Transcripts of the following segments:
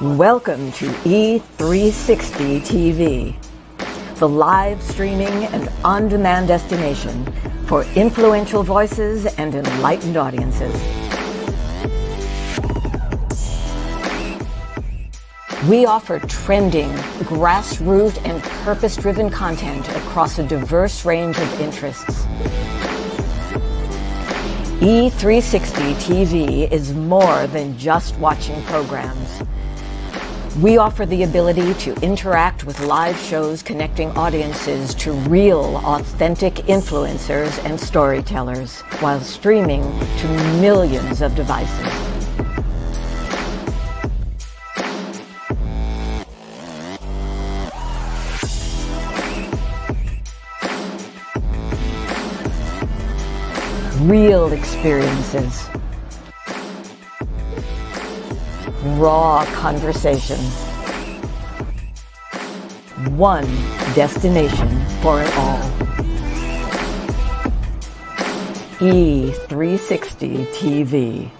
Welcome to E360 TV, the live streaming and on demand destination for influential voices and enlightened audiences. We offer trending, grassroots, and purpose driven content across a diverse range of interests. E360 TV is more than just watching programs. We offer the ability to interact with live shows connecting audiences to real, authentic influencers and storytellers while streaming to millions of devices. real experiences, raw conversation, one destination for it all. E360 TV.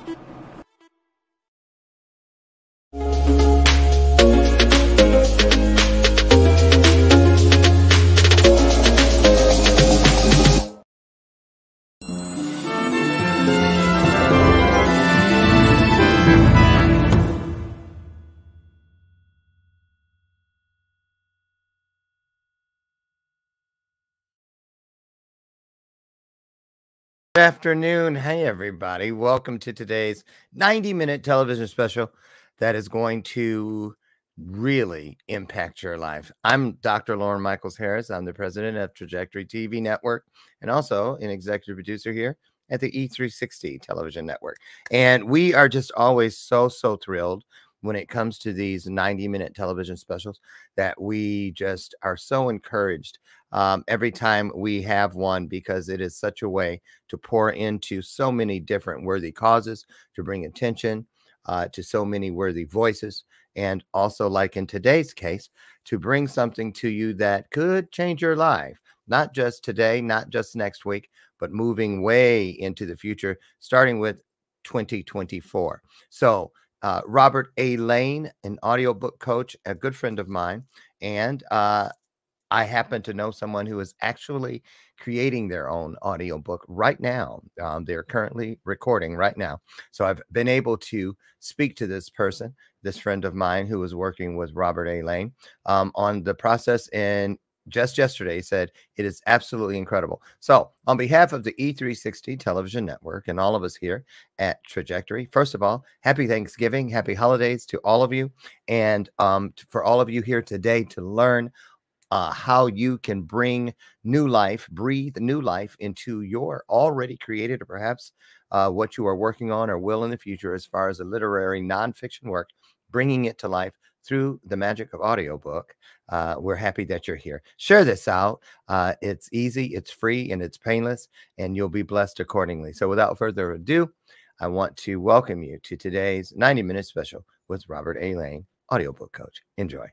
Good afternoon. Hey, everybody. Welcome to today's 90 minute television special that is going to really impact your life. I'm Dr. Loren Michaels Harris. I'm the president of Trajectory TV Network and also an executive producer here at the E360 television network. And we are just always so, so thrilled when it comes to these 90 minute television specials that we just are so encouraged um, every time we have one because it is such a way to pour into so many different worthy causes, to bring attention uh, to so many worthy voices, and also, like in today's case, to bring something to you that could change your life, not just today, not just next week, but moving way into the future, starting with 2024. So, uh, Robert A. Lane, an audiobook coach, a good friend of mine, and uh, I happen to know someone who is actually creating their own audiobook right now. Um, they're currently recording right now. So I've been able to speak to this person, this friend of mine who was working with Robert A. Lane um, on the process. And just yesterday said it is absolutely incredible. So, on behalf of the E360 television network and all of us here at Trajectory, first of all, happy Thanksgiving, happy holidays to all of you. And um, for all of you here today to learn uh, how you can bring new life, breathe new life into your already created or perhaps uh, what you are working on or will in the future as far as a literary nonfiction work, bringing it to life through the magic of audiobook. Uh, we're happy that you're here. Share this out. Uh, it's easy, it's free, and it's painless, and you'll be blessed accordingly. So, without further ado, I want to welcome you to today's 90 minute special with Robert A. Lane, audiobook coach. Enjoy.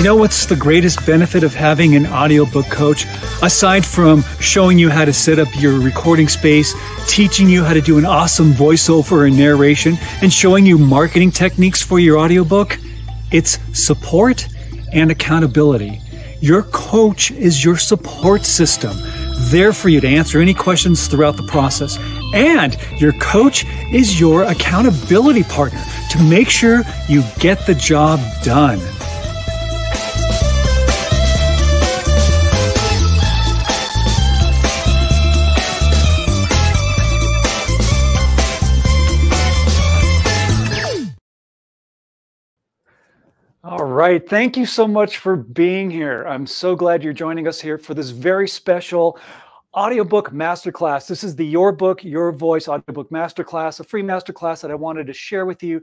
You know what's the greatest benefit of having an audiobook coach? Aside from showing you how to set up your recording space, teaching you how to do an awesome voiceover and narration, and showing you marketing techniques for your audiobook, it's support and accountability. Your coach is your support system, there for you to answer any questions throughout the process. And your coach is your accountability partner to make sure you get the job done. Right. Thank you so much for being here. I'm so glad you're joining us here for this very special audiobook masterclass. This is the Your Book, Your Voice audiobook masterclass, a free masterclass that I wanted to share with you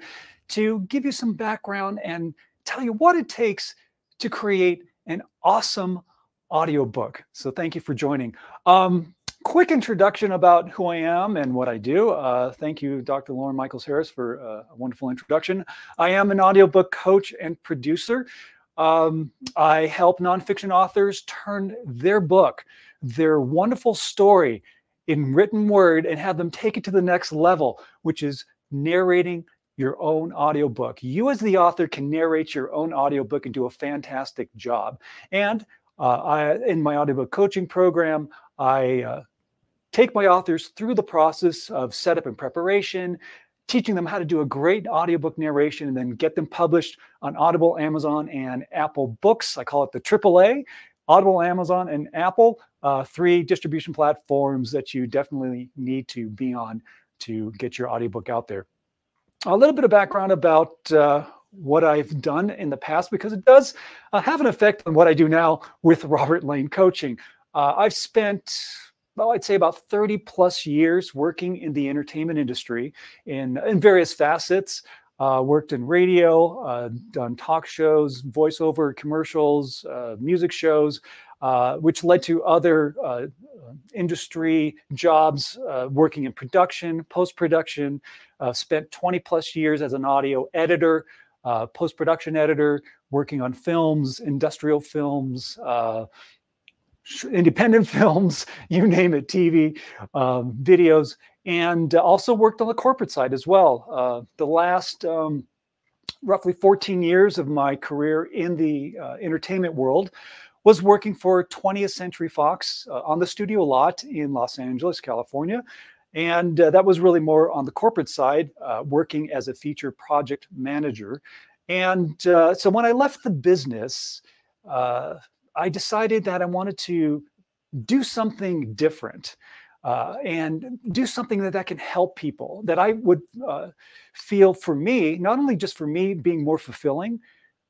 to give you some background and tell you what it takes to create an awesome audiobook. So thank you for joining. Um, quick introduction about who I am and what I do. Uh, thank you, Dr. Loren Michaels Harris, for uh, a wonderful introduction. I am an audiobook coach and producer. Um, I help nonfiction authors turn their book, their wonderful story, in written word and have them take it to the next level, which is narrating your own audiobook. You, as the author, can narrate your own audiobook and do a fantastic job. And uh, I, in my audiobook coaching program, I uh, take my authors through the process of setup and preparation, teaching them how to do a great audiobook narration and then get them published on Audible, Amazon, and Apple Books. I call it the AAA. Audible, Amazon, and Apple, uh, three distribution platforms that you definitely need to be on to get your audiobook out there. A little bit of background about uh, what I've done in the past because it does uh, have an effect on what I do now with Robert Lane Coaching. Uh, I've spent well, I'd say about 30 plus years working in the entertainment industry in, in various facets. Uh, worked in radio, uh, done talk shows, voiceover commercials, uh, music shows, uh, which led to other uh, industry jobs uh, working in production, post production. spent 20 plus years as an audio editor, post production editor, working on films, industrial films independent films, you name it, TV, um, videos, and also worked on the corporate side as well. Uh, the last um, roughly 14 years of my career in the uh, entertainment world was working for 20th Century Fox uh, on the studio lot in Los Angeles, California. And uh, that was really more on the corporate side, uh, working as a feature project manager. And uh, so when I left the business, I decided that I wanted to do something different uh, and do something that, that can help people that I would uh, feel for me, not only just for me being more fulfilling,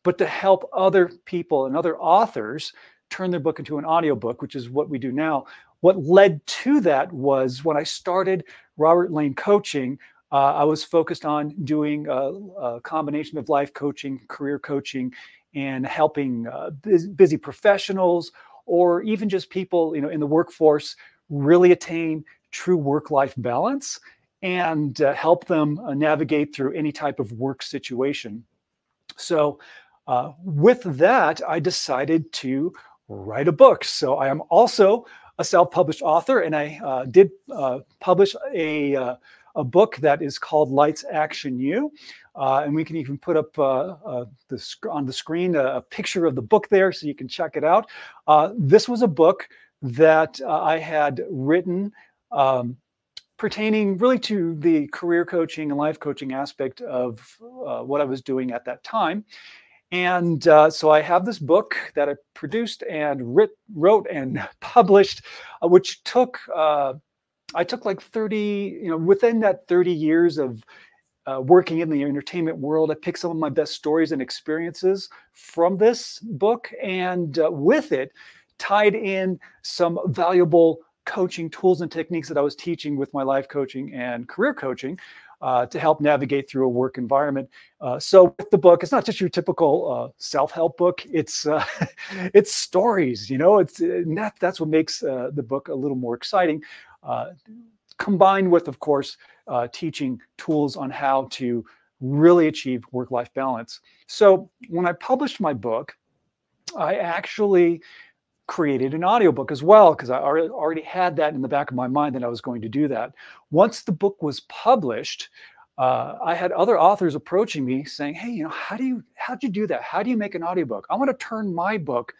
but to help other people and other authors turn their book into an audiobook, which is what we do now. What led to that was when I started Robert Lane Coaching, uh, I was focused on doing a, a, combination of life coaching, career coaching, and helping uh, busy professionals or even just people you know in the workforce really attain true work-life balance and uh, help them uh, navigate through any type of work situation. So uh, with that, I decided to write a book. So I am also a self-published author, and I uh, did uh, publish a uh, a book that is called Lights Action You. Uh, and we can even put up uh, uh, the on the screen a, a, picture of the book there so you can check it out. Uh, this was a book that uh, I had written um, pertaining really to the career coaching and life coaching aspect of uh, what I was doing at that time. And so I have this book that I produced and writ, wrote and published, which took I took like 30, you know, within that 30 years of uh, working in the entertainment world, I picked some of my best stories and experiences from this book, and uh, with it, tied in some valuable coaching tools and techniques that I was teaching with my life coaching and career coaching. Uh, to help navigate through a work environment. Uh, so with the book, it's not just your typical uh, self-help book. It's uh, it's stories. You know, it's that, that's what makes uh, the book a little more exciting. Combined with, of course, uh, teaching tools on how to really achieve work-life balance. So when I published my book, I actually created an audiobook as well because I already had that in the back of my mind that I was going to do that. Once the book was published, uh, I had other authors approaching me saying, "Hey, you know, how do you how'd you do that? How do you make an audiobook? I want to turn my book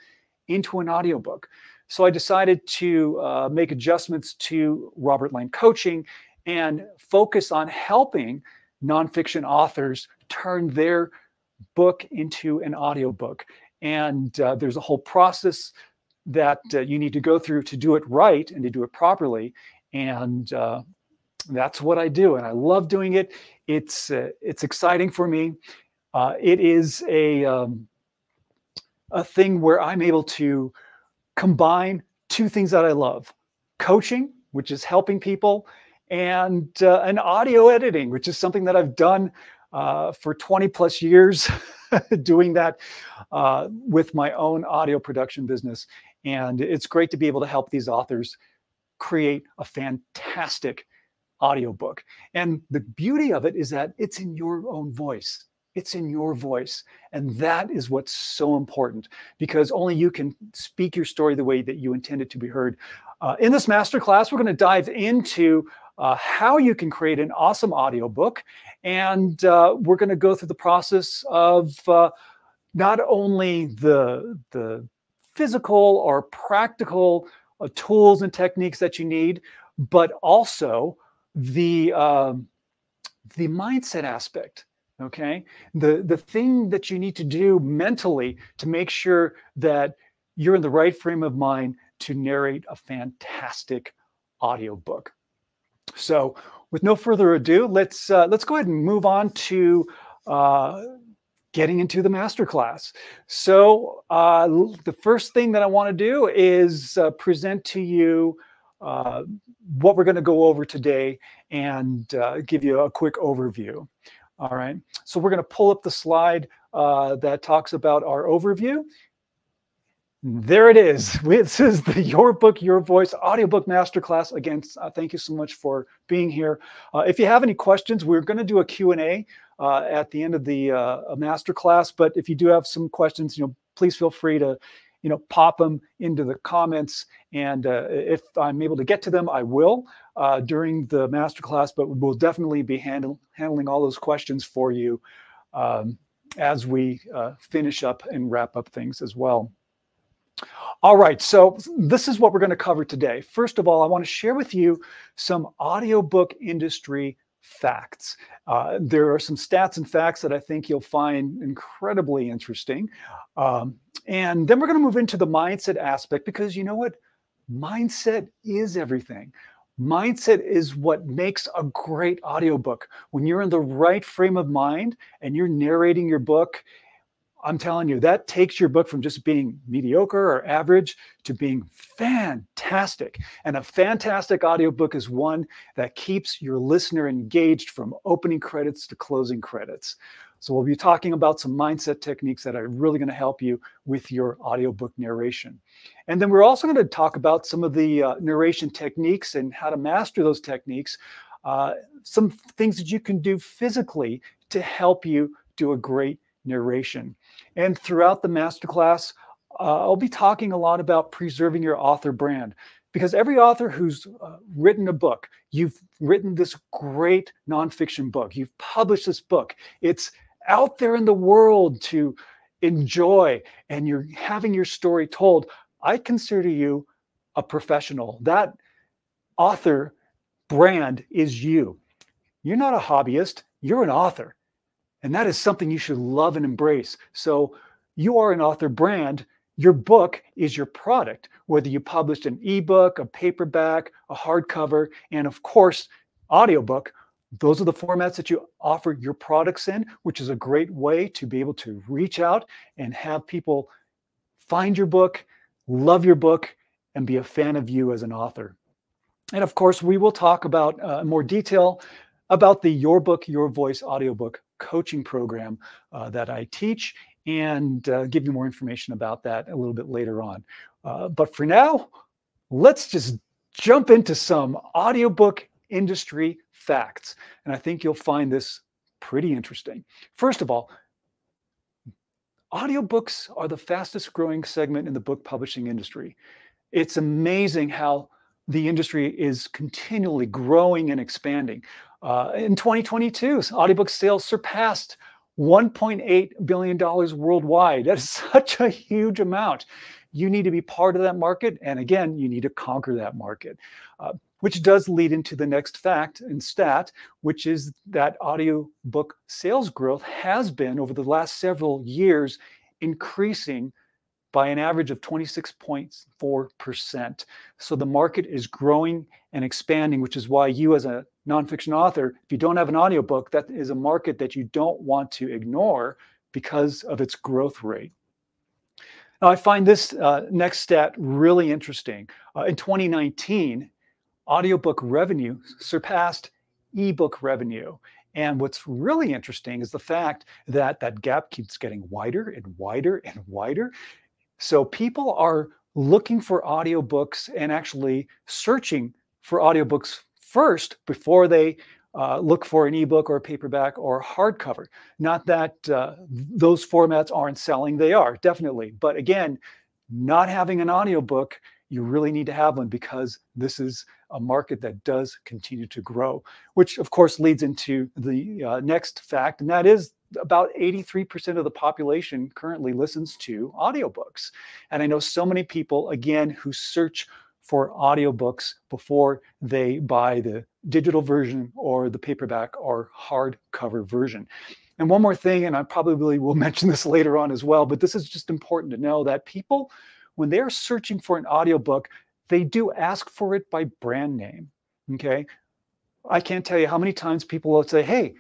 into an audiobook." So I decided to uh, make adjustments to Robert Lane coaching and focus on helping nonfiction authors turn their book into an audiobook. And uh, there's a whole process that uh, you need to go through to do it right and to do it properly. And uh, that's what I do. And I love doing it. It's, uh, it's exciting for me. Uh, it is a um, a thing where I'm able to combine two things that I love: coaching, which is helping people, and uh, an audio editing, which is something that I've done uh, for 20 plus years, doing that uh, with my own audio production business. And it's great to be able to help these authors create a fantastic audiobook. And the beauty of it is that it's in your own voice. It's in your voice. And that is what's so important because only you can speak your story the way that you intend it to be heard. Uh, in this masterclass, we're going to dive into uh, how you can create an awesome audiobook. And uh, we're going to go through the process of uh, not only the, the physical or practical uh, tools and techniques that you need, but also the um, the mindset aspect. Okay, the the thing that you need to do mentally to make sure that you're in the right frame of mind to narrate a fantastic audiobook. So, with no further ado, let's uh, let's go ahead and move on to uh, getting into the masterclass. So, uh, the first thing that I want to do is uh, present to you uh, what we're going to go over today and uh, give you a quick overview. All right. So we're going to pull up the slide uh, that talks about our overview. There it is. This is the Your Book, Your Voice audiobook masterclass. Again, uh, thank you so much for being here. Uh, if you have any questions, we're going to do a Q&A uh, at the end of the uh, masterclass. But if you do have some questions, you know, please feel free to you know, pop them into the comments. And uh, if I'm able to get to them, I will uh, during the masterclass, but we'll definitely be handle, handling all those questions for you um, as we uh, finish up and wrap up things as well. All right, so this is what we're going to cover today. First of all, I want to share with you some audiobook industry facts. Uh, there are some stats and facts that I think you'll find incredibly interesting. Um, and then we're going to move into the mindset aspect because you know what? Mindset is everything. Mindset is what makes a great audiobook. When you're in the right frame of mind and you're narrating your book I'm telling you, that takes your book from just being mediocre or average to being fantastic. And a fantastic audiobook is one that keeps your listener engaged from opening credits to closing credits. So we'll be talking about some mindset techniques that are really going to help you with your audiobook narration. And then we're also going to talk about some of the uh, narration techniques and how to master those techniques, uh, some things that you can do physically to help you do a great narration. And throughout the masterclass, uh, I'll be talking a lot about preserving your author brand because every author who's uh, written a book, you've written this great nonfiction book, you've published this book, it's out there in the world to enjoy, and you're having your story told. I consider you a professional. That author brand is you. You're not a hobbyist, you're an author. And that is something you should love and embrace. So you are an author brand. Your book is your product, whether you published an ebook, a paperback, a hardcover, and of course, audiobook. Those are the formats that you offer your products in, which is a great way to be able to reach out and have people find your book, love your book, and be a fan of you as an author. And of course, we will talk about uh, more detail about the Your Book, Your Voice audiobook coaching program uh, that I teach and uh, give you more information about that a little bit later on. Uh, but for now, let's just jump into some audiobook industry facts. And I think you'll find this pretty interesting. First of all, audiobooks are the fastest growing segment in the book publishing industry. It's amazing how the industry is continually growing and expanding. Uh, in 2022, audiobook sales surpassed $1.8 billion worldwide. That is such a huge amount. You need to be part of that market. And again, you need to conquer that market, uh, which does lead into the next fact and stat, which is that audiobook sales growth has been over the last several years increasing by an average of 26.4%. So the market is growing and expanding, which is why you, as a nonfiction author, if you don't have an audiobook, that is a market that you don't want to ignore because of its growth rate. Now, I find this uh, next stat really interesting. Uh, in 2019, audiobook revenue surpassed ebook revenue. And what's really interesting is the fact that that gap keeps getting wider and wider and wider. So people are looking for audiobooks and actually searching for audiobooks first before they uh, look for an ebook or a paperback or hardcover. Not that uh, those formats aren't selling, they are definitely. But again, not having an audiobook, you really need to have one because this is a market that does continue to grow, which of course leads into the uh, next fact, and that is about 83% of the population currently listens to audiobooks. And I know so many people, again, who search for audiobooks before they buy the digital version or the paperback or hardcover version. And one more thing, and I probably will mention this later on as well, but this is just important to know that people, when they're searching for an audiobook, they do ask for it by brand name. Okay. I can't tell you how many times people will say, Hey,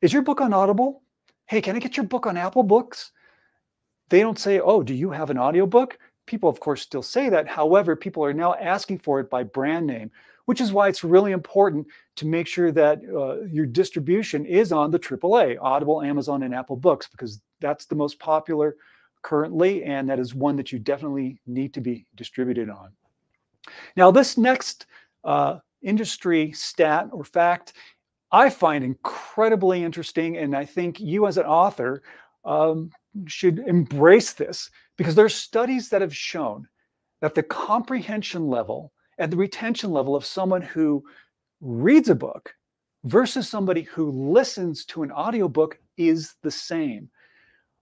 is your book on Audible? Hey, can I get your book on Apple Books? They don't say, Oh, do you have an audiobook? People, of course, still say that. However, people are now asking for it by brand name, which is why it's really important to make sure that uh, your distribution is on the AAA, Audible, Amazon, and Apple Books, because that's the most popular currently, and that is one that you definitely need to be distributed on. Now, this next uh, industry stat or fact I find incredibly interesting, and I think you as an author um, should embrace this because there are studies that have shown that the comprehension level and the retention level of someone who reads a book versus somebody who listens to an audiobook is the same.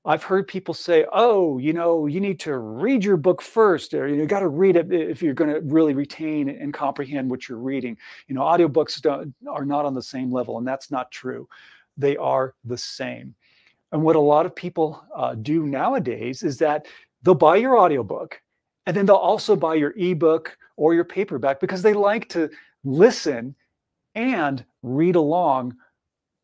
I've heard people say, "Oh, you know, you need to read your book first, or you got to read it if you're going to really retain and comprehend what you're reading." You know, audiobooks are not on the same level, and that's not true. They are the same. And what a lot of people uh, do nowadays is that they'll buy your audiobook, and then they'll also buy your ebook or your paperback because they like to listen and read along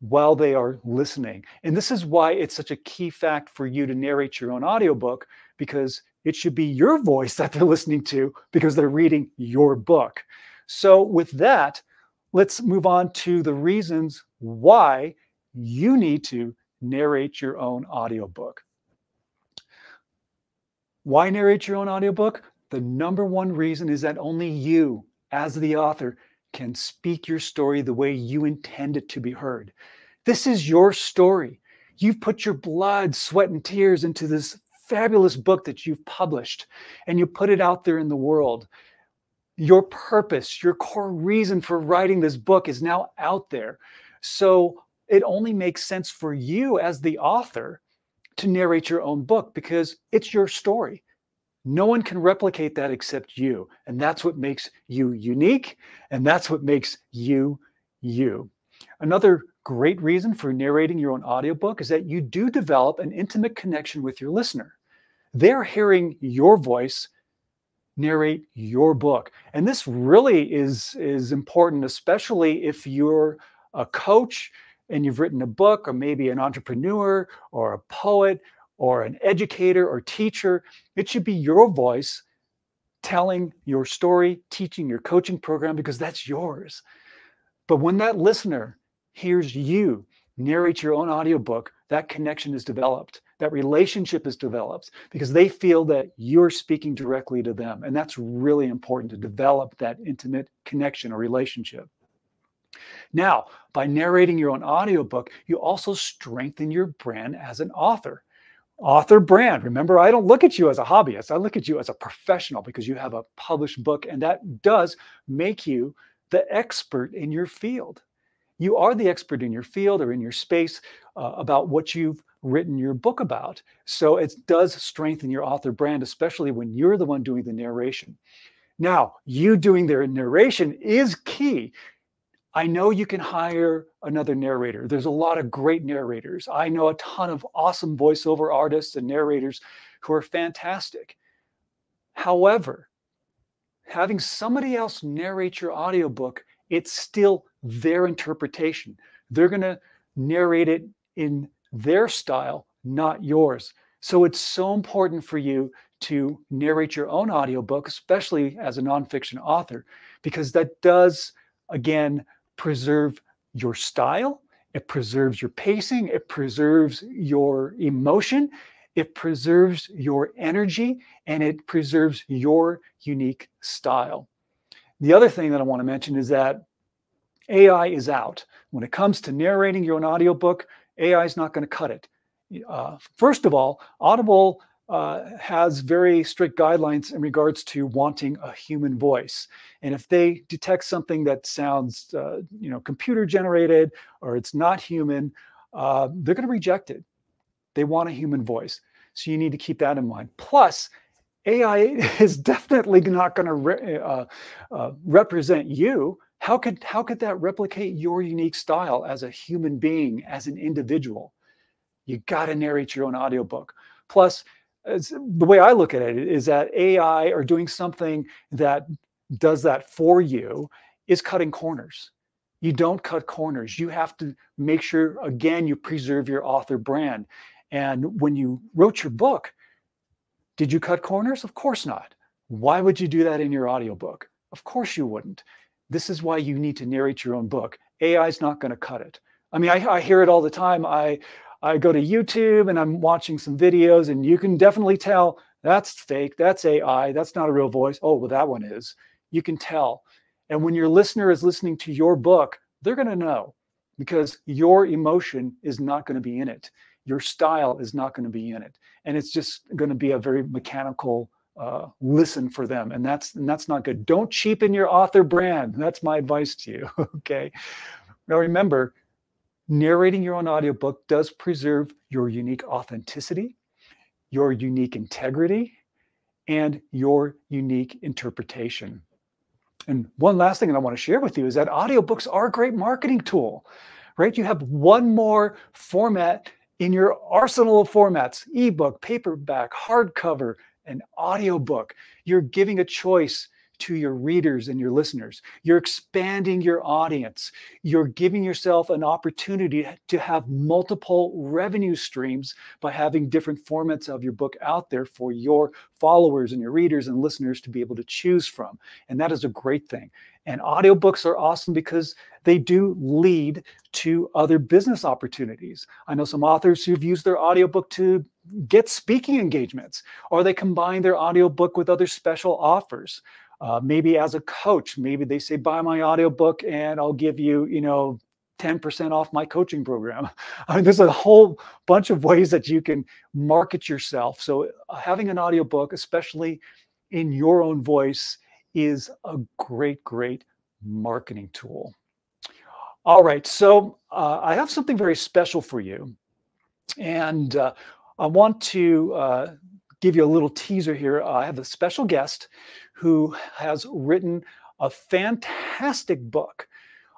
while they are listening. And this is why it's such a key fact for you to narrate your own audiobook because it should be your voice that they're listening to because they're reading your book. So, with that, let's move on to the reasons why you need to narrate your own audiobook. Why narrate your own audiobook? The number one reason is that only you, as the author, can speak your story the way you intend it to be heard. This is your story. You've put your blood, sweat, and tears into this fabulous book that you've published, and you put it out there in the world. Your purpose, your core reason for writing this book is now out there. So it only makes sense for you as the author to narrate your own book because it's your story. No one can replicate that except you. And that's what makes you unique. And that's what makes you you. Another great reason for narrating your own audiobook is that you do develop an intimate connection with your listener. They're hearing your voice narrate your book. And this really is, is important, especially if you're a coach and you've written a book, or maybe an entrepreneur, or a poet, or an educator or teacher. It should be your voice telling your story, teaching your coaching program, because that's yours. But when that listener hears you narrate your own audiobook, that connection is developed. That relationship is developed because they feel that you're speaking directly to them. And that's really important to develop that intimate connection or relationship. Now, by narrating your own audiobook, you also strengthen your brand as an author. Author brand. Remember, I don't look at you as a hobbyist. I look at you as a professional because you have a published book, and that does make you the expert in your field. You are the expert in your field or in your space uh, about what you've written your book about. So it does strengthen your author brand, especially when you're the one doing the narration. Now, you doing their narration is key I know you can hire another narrator. There's a lot of great narrators. I know a ton of awesome voiceover artists and narrators who are fantastic. However, having somebody else narrate your audiobook, it's still their interpretation. They're going to narrate it in their style, not yours. So it's so important for you to narrate your own audiobook, especially as a nonfiction author, because that does, again, preserve your style. It preserves your pacing. It preserves your emotion. It preserves your energy and it preserves your unique style. The other thing that I want to mention is that AI is out. When it comes to narrating your own audiobook, AI is not going to cut it. Uh, first of all, Audible uh, has very strict guidelines in regards to wanting a human voice. And if they detect something that sounds, uh, you know, computer generated or it's not human, uh, they're going to reject it. They want a human voice. So you need to keep that in mind. Plus, AI is definitely not going to re uh, uh, represent you. How could how could that replicate your unique style as a human being, as an individual? You got to narrate your own audiobook. Plus, the way I look at it is that AI or doing something that does that for you is cutting corners. You don't cut corners. You have to make sure, again, you preserve your author brand. And when you wrote your book, did you cut corners? Of course not. Why would you do that in your audiobook? Of course you wouldn't. This is why you need to narrate your own book. AI is not going to cut it. I mean, I, I hear it all the time. I I go to YouTube and I'm watching some videos, and you can definitely tell that's fake, that's AI, that's not a real voice. Oh, well, that one is. You can tell. And when your listener is listening to your book, they're going to know because your emotion is not going to be in it. Your style is not going to be in it. And it's just going to be a very mechanical uh, listen for them. And that's, and that's not good. Don't cheapen your author brand. That's my advice to you. okay. Now remember, narrating your own audiobook does preserve your unique authenticity, your unique integrity, and your unique interpretation. And one last thing that I want to share with you is that audiobooks are a great marketing tool, right? You have one more format in your arsenal of formats ebook, paperback, hardcover, and audiobook. You're giving a choice to your readers and your listeners. You're expanding your audience. You're giving yourself an opportunity to have multiple revenue streams by having different formats of your book out there for your followers and your readers and listeners to be able to choose from. And that is a great thing. And audiobooks are awesome because they do lead to other business opportunities. I know some authors who've used their audiobook to get speaking engagements, or they combine their audiobook with other special offers. Uh, maybe as a coach, maybe they say, buy my audiobook and I'll give you, you know, 10% off my coaching program. I mean, there's a whole bunch of ways that you can market yourself. So uh, having an audiobook, especially in your own voice, is a great, great marketing tool. All right, so uh, I have something very special for you. And uh, I want to uh, give you a little teaser here. I have a special guest who has written a fantastic book,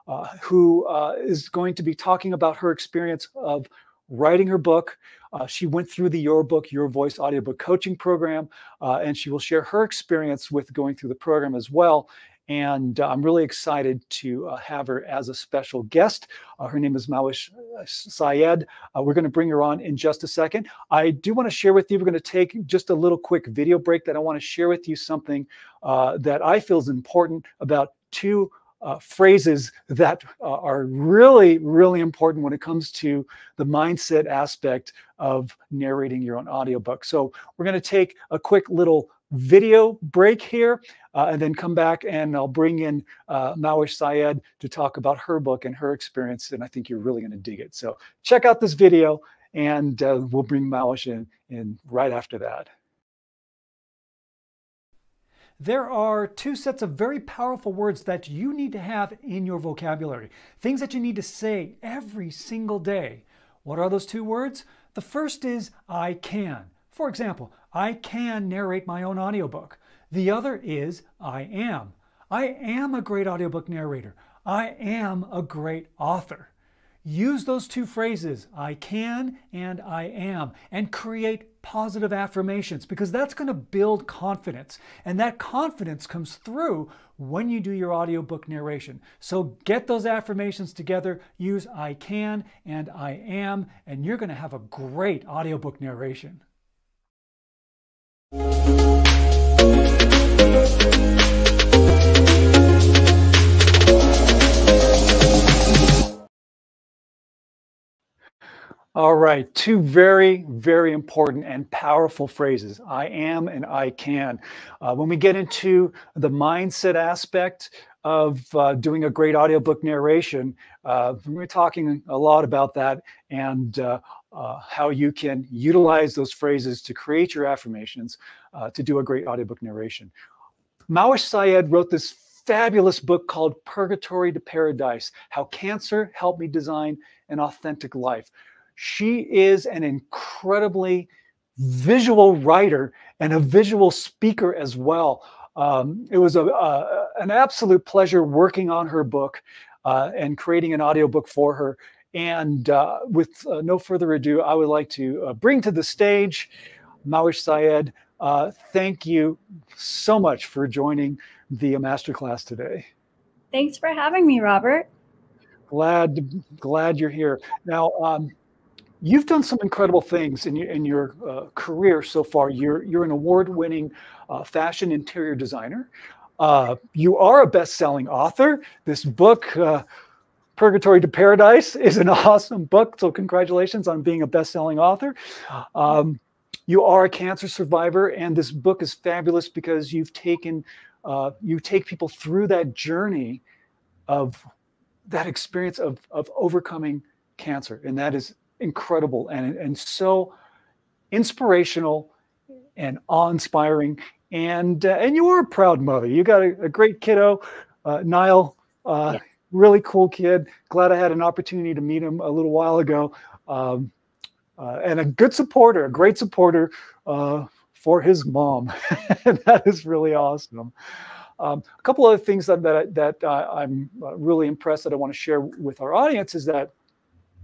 uh, who uh, is going to be talking about her experience of writing her book. Uh, she went through the Your Book, Your Voice audiobook coaching program, uh, and she will share her experience with going through the program as well. And uh, I'm really excited to uh, have her as a special guest. Uh, her name is Mawish Syed. We're going to bring her on in just a second. I do want to share with you, we're going to take just a little quick video break that I want to share with you something that I feel is important about two uh, phrases that uh, are really, really important when it comes to the mindset aspect of narrating your own audiobook. So we're going to take a quick little video break here uh, and then come back and I'll bring in uh, Mawish Syed to talk about her book and her experience. And I think you're really going to dig it. So check out this video and uh, we'll bring Mawish in, in right after that. There are two sets of very powerful words that you need to have in your vocabulary, things that you need to say every single day. What are those two words? The first is I can. For example, I can narrate my own audiobook. The other is I am. I am a great audiobook narrator. I am a great author. use those two phrases, I can and I am, and create positive affirmations because that's going to build confidence. And that confidence comes through when you do your audiobook narration. So get those affirmations together, use I can and I am, and you're going to have a great audiobook narration. All right, two very, very important and powerful phrases I am and I can. Uh, when we get into the mindset aspect of uh, doing a great audiobook narration, uh, we're talking a lot about that and uh, how you can utilize those phrases to create your affirmations uh, to do a great audiobook narration. Mawish Syed wrote this fabulous book called Purgatory to Paradise How Cancer Helped Me Design an Authentic Life. She is an incredibly visual writer and a visual speaker as well. Um, it was a, a, an absolute pleasure working on her book uh, and creating an audiobook for her. And uh, with uh, no further ado, I would like to uh, bring to the stage Mawish Syed. Uh, thank you so much for joining the masterclass today. Thanks for having me, Robert. Glad, glad you're here. Now, um, you've done some incredible things in your in your uh, career so far. You're you're an award-winning uh, fashion interior designer. Uh, you are a best-selling author. This book, uh, Purgatory to Paradise, is an awesome book. So congratulations on being a best-selling author. Um, you are a cancer survivor, and this book is fabulous because you've taken uh, you take people through that journey of that experience of of overcoming cancer, and that is incredible and, and so inspirational and awe-inspiring. And uh, and you are a proud mother. You got a, a great kiddo, uh, Niall. Uh, yeah. Really cool kid. Glad I had an opportunity to meet him a little while ago. Um, uh, and a good supporter, a great supporter uh, for his mom. that is really awesome. Um, a couple other things that that, that uh, I'm really impressed that I want to share with our audience is that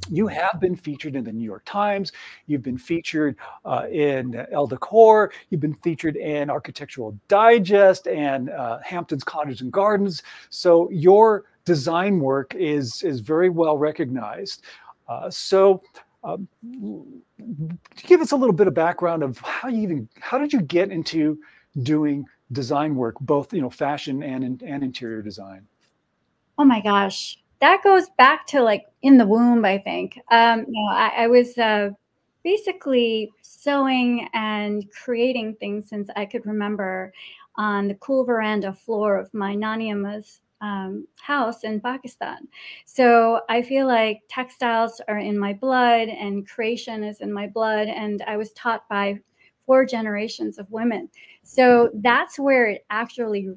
you have been featured in the New York Times. You've been featured uh, in Elle Decor. You've been featured in Architectural Digest and uh, Hamptons Cottages and Gardens. So your design work is is very well recognized. Uh, so. Um, give us a little bit of background of how you even how did you get into doing design work both you know fashion and and interior design oh my gosh that goes back to like in the womb, I think. Um, you know, I, I was uh, basically sewing and creating things since I could remember on the cool veranda floor of my Nani Amma's um, house in Pakistan. So I feel like textiles are in my blood and creation is in my blood. And I was taught by four generations of women. So that's where it actually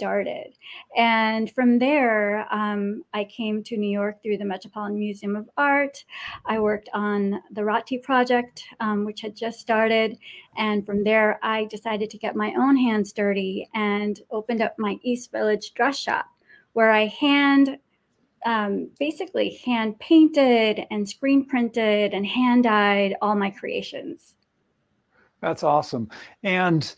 started. And from there, um, I came to New York through the Metropolitan Museum of Art. I worked on the Rati project, um, which had just started. And from there, I decided to get my own hands dirty and opened up my East Village dress shop, where I hand um, basically hand painted and screen printed and hand dyed all my creations. That's awesome. And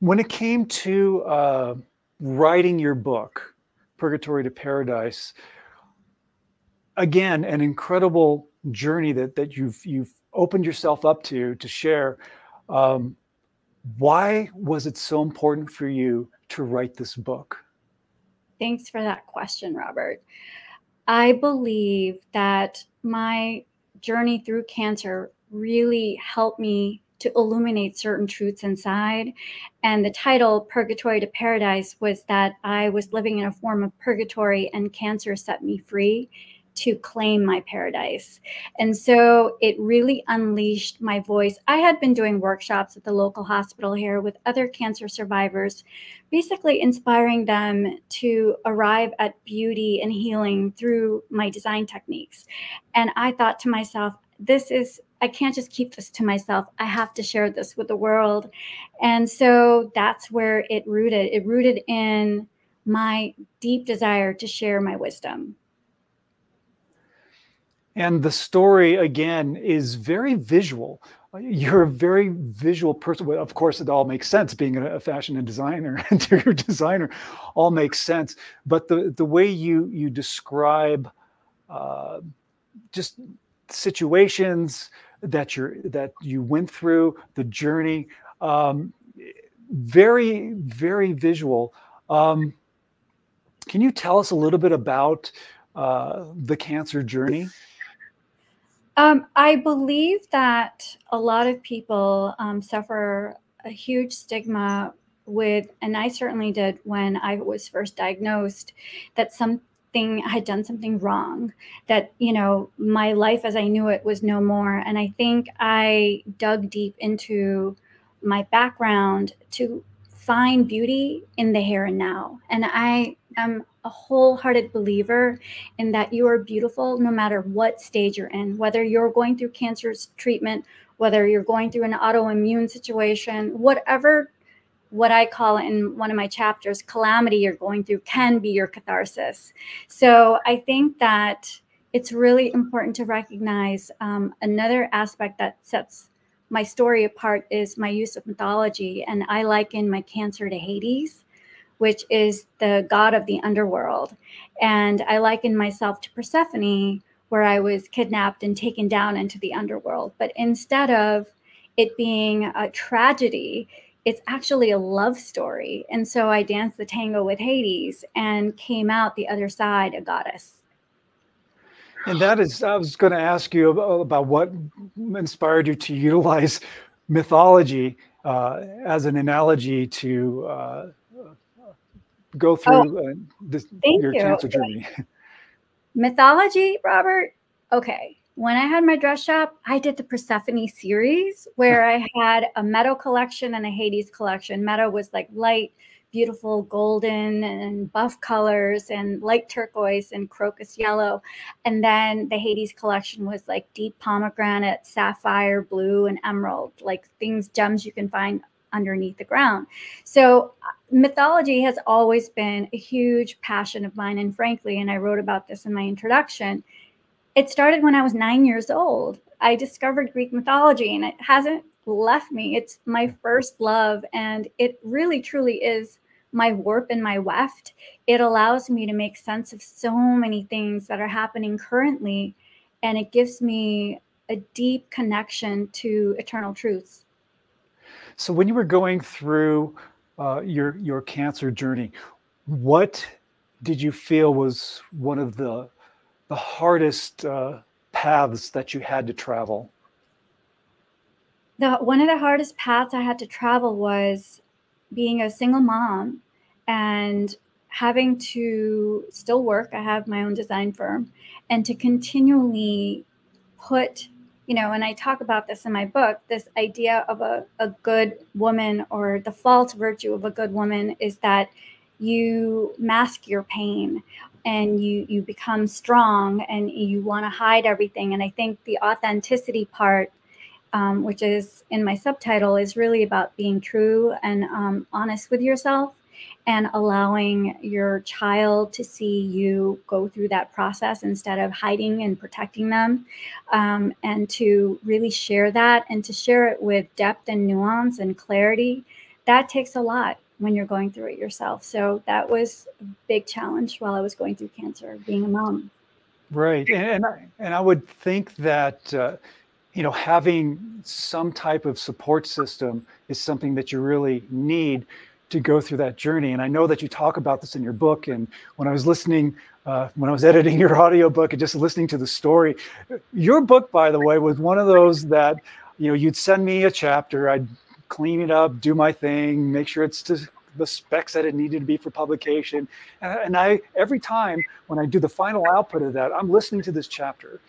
when it came to uh, writing your book, Purgatory to Paradise, again, an incredible journey that that you've you've opened yourself up to to share. Um, why was it so important for you to write this book? Thanks for that question, Robert. I believe that my journey through cancer really helped me to illuminate certain truths inside. And the title, Purgatory to Paradise, was that I was living in a form of purgatory and cancer set me free to claim my paradise. And so it really unleashed my voice. I had been doing workshops at the local hospital here with other cancer survivors, basically inspiring them to arrive at beauty and healing through my design techniques. And I thought to myself, this is I can't just keep this to myself. I have to share this with the world. And so that's where it rooted. It rooted in my deep desire to share my wisdom. And the story, again, is very visual. You're a very visual person. Of course, it all makes sense. Being a fashion and designer, interior designer, all makes sense. But the the way you you describe uh, just situations that you're that you went through, the journey, um, very very visual. Um, can you tell us a little bit about uh, the cancer journey? Um, I believe that a lot of people um, suffer a huge stigma with, and I certainly did when I was first diagnosed, that something I had done something wrong, that, you know, my life as I knew it was no more. And I think I dug deep into my background to find beauty in the here and now. And I am a wholehearted believer in that you are beautiful no matter what stage you're in, whether you're going through cancer treatment, whether you're going through an autoimmune situation, whatever what I call it in one of my chapters, calamity you're going through can be your catharsis. So I think that it's really important to recognize um, another aspect that sets my story apart is my use of mythology. And I liken my cancer to Hades which is the god of the underworld. And I liken myself to Persephone, where I was kidnapped and taken down into the underworld. But instead of it being a tragedy, it's actually a love story. And so I danced the tango with Hades and came out the other side a goddess. And that is, I was going to ask you about what inspired you to utilize mythology uh, as an analogy to uh, go oh, through oh, uh, this, your you. cancer journey. Mythology, Robert. Okay. When I had my dress shop, I did the Persephone series where I had a Meadow collection and a Hades collection. Meadow was like light, beautiful golden and buff colors and light turquoise and crocus yellow. And then the Hades collection was like deep pomegranate, sapphire, blue, and emerald, like things, gems you can find underneath the ground. So mythology has always been a huge passion of mine. And frankly, and I wrote about this in my introduction, it started when I was nine years old. I discovered Greek mythology and it hasn't left me. It's my first love. And it really, truly is my warp and my weft. It allows me to make sense of so many things that are happening currently. And it gives me a deep connection to eternal truths. So when you were going through uh, your your cancer journey, what did you feel was one of the the hardest uh, paths that you had to travel? The one of the hardest paths I had to travel was being a single mom and having to still work. I have my own design firm and to continually put you know, and I talk about this in my book, this idea of a, a good woman or the false virtue of a good woman is that you mask your pain and you you become strong and you want to hide everything. And I think the authenticity part, um, which is in my subtitle, is really about being true and um, honest with yourself and allowing your child to see you go through that process instead of hiding and protecting them. Um, and to really share that and to share it with depth and nuance and clarity that takes a lot when you're going through it yourself. So that was a big challenge while i was going through cancer being a mom. Right. And and I, and I would think that uh, you know having some type of support system is something that you really need to go through that journey. And I know that you talk about this in your book. And when I was listening, uh, when I was editing your audiobook and just listening to the story, your book, by the way, was one of those that, you know, you'd send me a chapter, I'd clean it up, do my thing, make sure it's to the specs that it needed to be for publication. And, I, every time when I do the final output of that, I'm listening to this chapter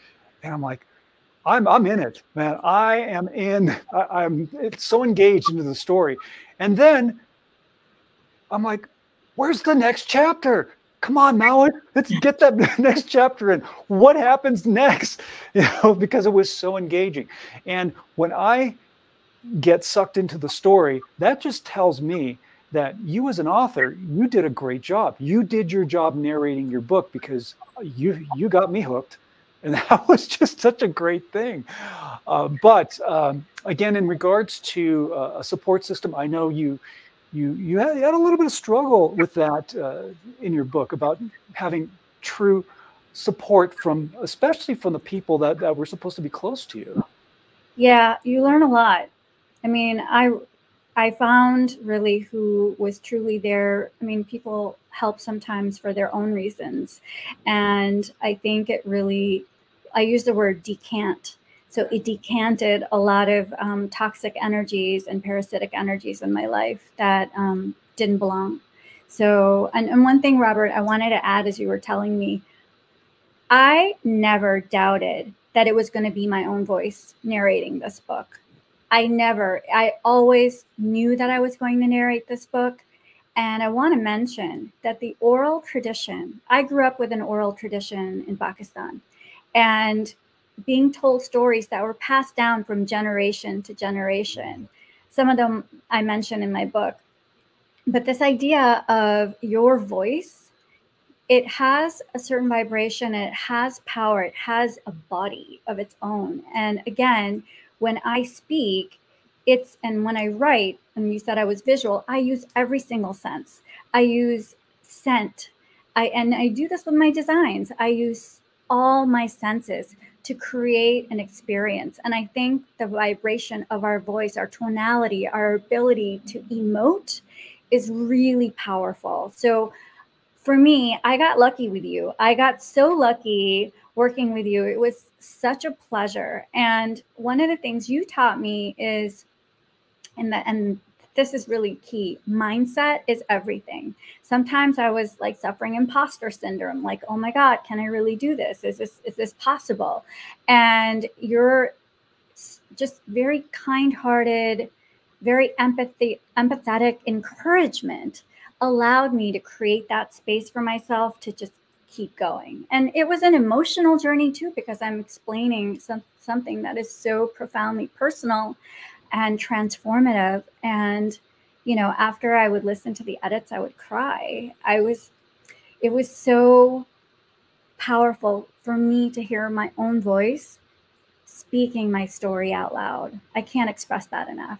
and I'm like, I'm, I'm in it, man. I am in, I, I'm it's so engaged into the story. And then I'm like, where's the next chapter? Come on, Mallard, let's get that next chapter in. What happens next? You know, because it was so engaging. And when I get sucked into the story, that just tells me that you as an author, you did a great job. You did your job narrating your book because you you got me hooked. and that was just such a great thing. Uh, but um, again, in regards to uh, a support system, I know you you you had, you had, a little bit of struggle with that uh, in your book about having true support from, especially from the people that that were supposed to be close to you. Yeah, you learn a lot. I mean, I I found really who was truly there. I mean, people help sometimes for their own reasons. And I think it really, I use the word decant. So it decanted a lot of um, toxic energies and parasitic energies in my life that um, didn't belong. So, and, and one thing, Robert, I wanted to add as you were telling me, I never doubted that it was going to be my own voice narrating this book. I never, I always knew that I was going to narrate this book. And I want to mention that the oral tradition, I grew up with an oral tradition in Pakistan and being told stories that were passed down from generation to generation. Some of them I mention in my book. But this idea of your voice, it has a certain vibration, it has power, it has a body of its own. And again, when I speak, it's and when I write, and you said I was visual, I use every single sense. I use scent. I and I do this with my designs. I use all my senses to create an experience. And I think the vibration of our voice, our tonality, our ability to emote is really powerful. So for me, I got lucky with you. I got so lucky working with you. It was such a pleasure. And one of the things you taught me is, and that, and this is really key. Mindset is everything. Sometimes I was like suffering imposter syndrome, like, oh my God, can I really do this? Is this is this possible? And you're just very kind-hearted, very empathy, empathetic encouragement allowed me to create that space for myself to just keep going. And it was an emotional journey too, because I'm explaining some, something that is so profoundly personal and transformative. And, you know, after I would listen to the edits, I would cry. I was, it was so powerful for me to hear my own voice speaking my story out loud. I can't express that enough.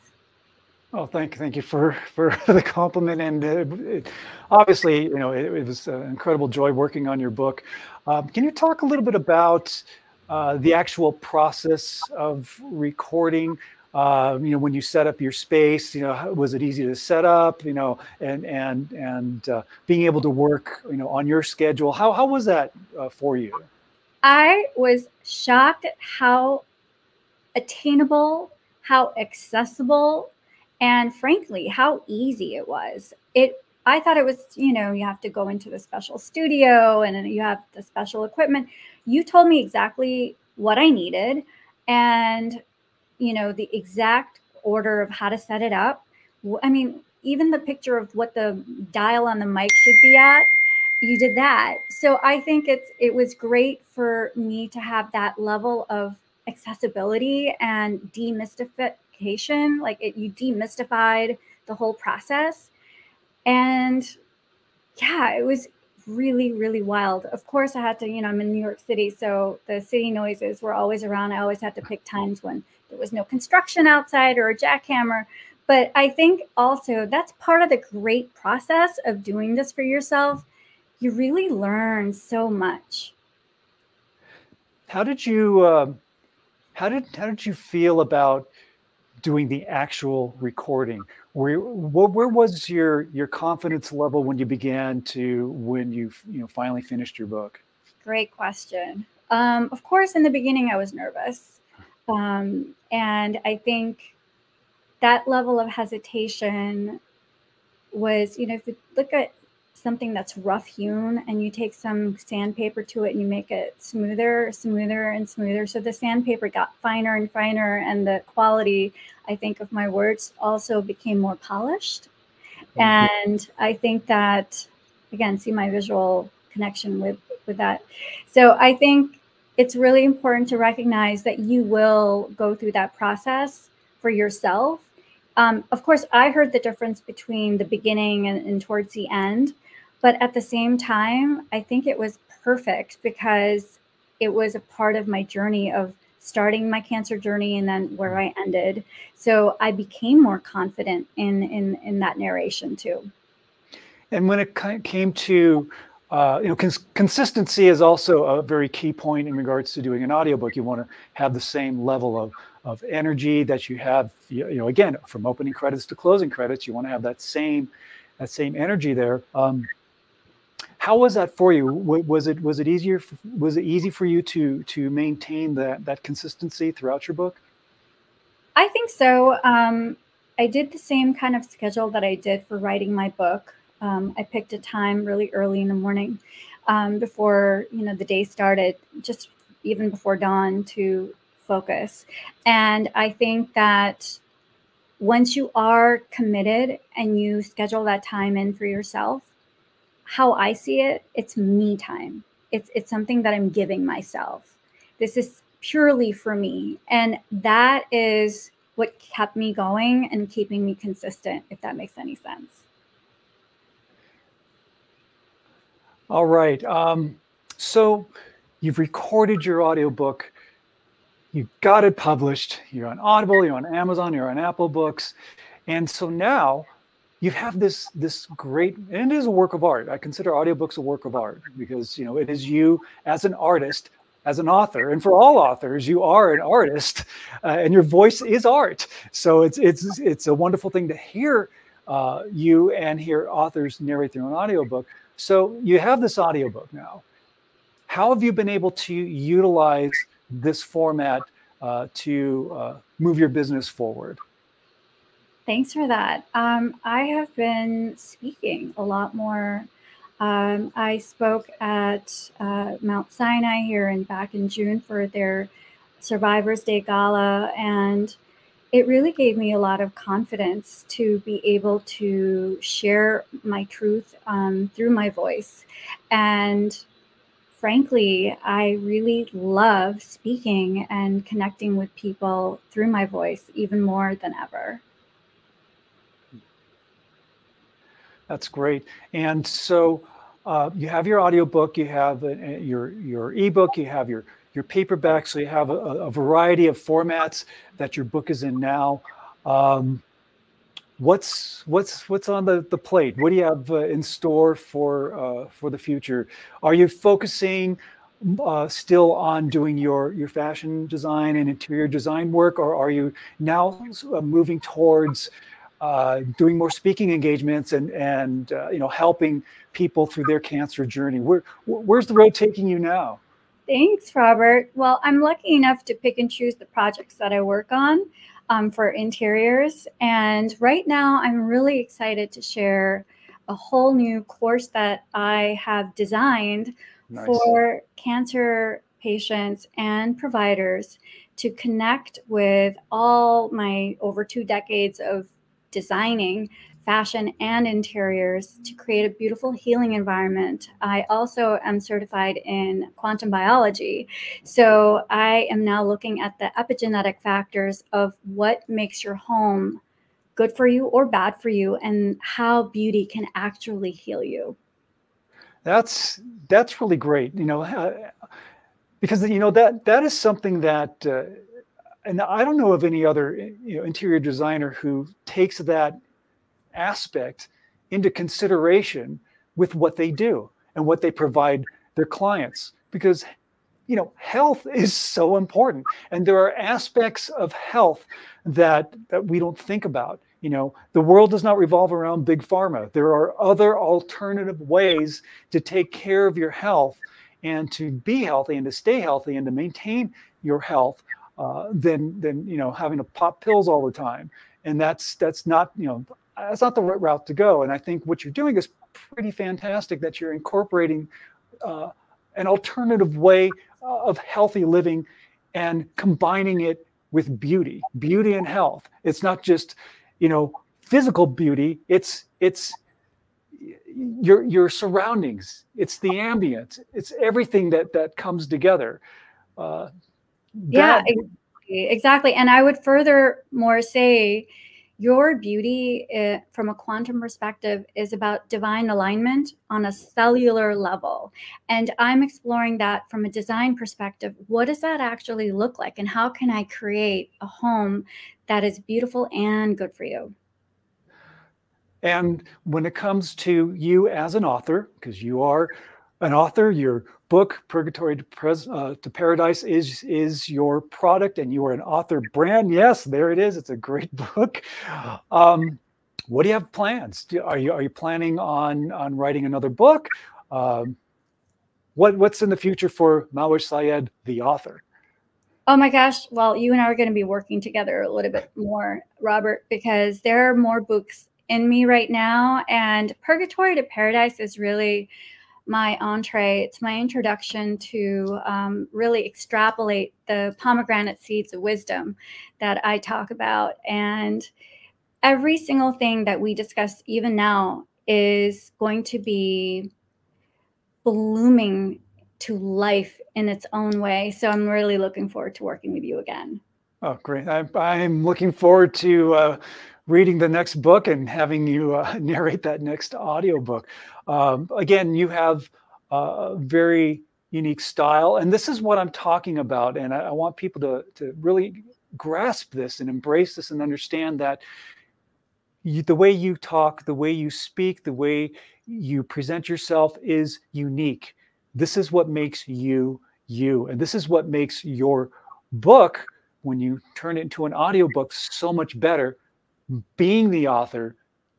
Well, thank thank you for for the compliment, and uh, it, obviously, you know, it, it was an incredible joy working on your book. Um, can you talk a little bit about uh, the actual process of recording? Uh, you know, when you set up your space, you know, was it easy to set up? You know, and and and uh, being able to work, you know, on your schedule. How how was that uh, for you? I was shocked at how attainable, how accessible and frankly how easy it was it i thought it was you know you have to go into the special studio and you have the special equipment you told me exactly what i needed and you know the exact order of how to set it up i mean even the picture of what the dial on the mic should be at you did that so i think it's it was great for me to have that level of accessibility and demystification. like it, you demystified the whole process. And yeah, it was really, really wild. Of course, I had to, you know, I'm in New York City, so the city noises were always around. I always had to pick times when there was no construction outside or a jackhammer. But I think also that's part of the great process of doing this for yourself. You really learn so much. How did you? Uh, how did how did you feel about doing the actual recording where where was your your confidence level when you began to when you you know finally finished your book great question um, of course in the beginning i was nervous um, and i think that level of hesitation was you know if you look at something that's rough hewn and you take some sandpaper to it and you make it smoother, smoother and smoother. So the sandpaper got finer and finer and the quality, I think, of my words also became more polished. And I think that again, see my visual connection with with that. So I think it's really important to recognize that you will go through that process for yourself. Um, of course, I heard the difference between the beginning and, and towards the end. But at the same time, I think it was perfect because it was a part of my journey of starting my cancer journey and then where I ended. So I became more confident in in in that narration too. And when it came to uh, you know, cons consistency is also a very key point in regards to doing an audiobook. You want to have the same level of, of energy that you have, you, know, again, from opening credits to closing credits, you want to have that same, that same energy there. Um, how was that for you? Was it was it easier? Was it easy for you to to maintain that that consistency throughout your book? I think so. Um, I did the same kind of schedule that I did for writing my book. Um, I picked a time really early in the morning um, before you know the day started, just even before dawn to focus. And I think that once you are committed and you schedule that time in for yourself, how I see it, it's me time. It's it's something that I'm giving myself. This is purely for me. And that is what kept me going and keeping me consistent, if that makes any sense. All right. Um, so you've recorded your audiobook. You got it published. You're on Audible, you're on Amazon, you're on Apple Books. And so now you have this this great and it is a work of art i consider audiobooks a work of art because you know it is you as an artist as an author and for all authors you are an artist uh, and your voice is art so it's it's it's a wonderful thing to hear uh, you and hear authors narrate through an audiobook so you have this audiobook now how have you been able to utilize this format uh, to uh, move your business forward Thanks for that. Um, I have been speaking a lot more. Um, I spoke at uh, Mount Sinai here and back in June for their Survivors Day Gala, and it really gave me a lot of confidence to be able to share my truth um, through my voice. And frankly, I really love speaking and connecting with people through my voice even more than ever. That's great. And so uh, you have your audiobook, you have uh, your your ebook, you have your your paperback. So you have a, a, variety of formats that your book is in now. Um, what's what's what's on the, the plate? What do you have uh, in store for uh, for the future? Are you focusing uh, still on doing your your fashion design and interior design work, or are you now uh, moving towards uh, doing more speaking engagements and and uh, you know helping people through their cancer journey. Where where's the road taking you now? Thanks, Robert. Well, I'm lucky enough to pick and choose the projects that I work on um, for interiors, and right now I'm really excited to share a whole new course that I have designed nice. for cancer patients and providers to connect with all my over two decades of designing fashion and interiors to create a beautiful healing environment. I also am certified in quantum biology. So I am now looking at the epigenetic factors of what makes your home good for you or bad for you and how beauty can actually heal you. That's that's really great, you know, because you know that that is something that uh, and I don't know of any other you know, interior designer who takes that aspect into consideration with what they do and what they provide their clients. Because you know health is so important. And there are aspects of health that that we don't think about. You know the world does not revolve around big pharma. There are other alternative ways to take care of your health and to be healthy and to stay healthy and to maintain your health uh, than than you know having to pop pills all the time. And that's that's not you know that's not the right route to go. And I think what you're doing is pretty fantastic that you're incorporating uh, an alternative way uh, of healthy living and combining it with beauty, beauty and health. It's not just you know physical beauty. It's it's your your surroundings. It's the ambient. It's everything that that comes together. Uh, yeah exactly. exactly and i would further more say your beauty it, from a quantum perspective is about divine alignment on a cellular level. And i'm exploring that from a design perspective. What does that actually look like? And how can i create a home that is beautiful and good for you? And when it comes to you as an author because you are an author your book purgatory to, Pres- uh, to paradise is is your product and you are an author brand. Yes there it is. It's a great book. Um, what do you have plans? Do, are you are you planning on on writing another book? Um, what what's in the future for Mawish Syed the author? Oh my gosh. Well, you and I are going to be working together a little bit more, Robert, because there are more books in me right now. And Purgatory to Paradise is really my entree. It's my introduction to um, really extrapolate the pomegranate seeds of wisdom that I talk about. And every single thing that we discuss, even now, is going to be blooming to life in its own way. So I'm really looking forward to working with you again. Oh, great. I, am looking forward to uh, reading the next book and having you uh, narrate that next audiobook. Um, again, you have a very unique style, and this is what I'm talking about. And I, I want people to to really grasp this and embrace this and understand that you, the way you talk, the way you speak, the way you present yourself is unique. This is what makes you you, and this is what makes your book when you turn it into an audiobook so much better being the author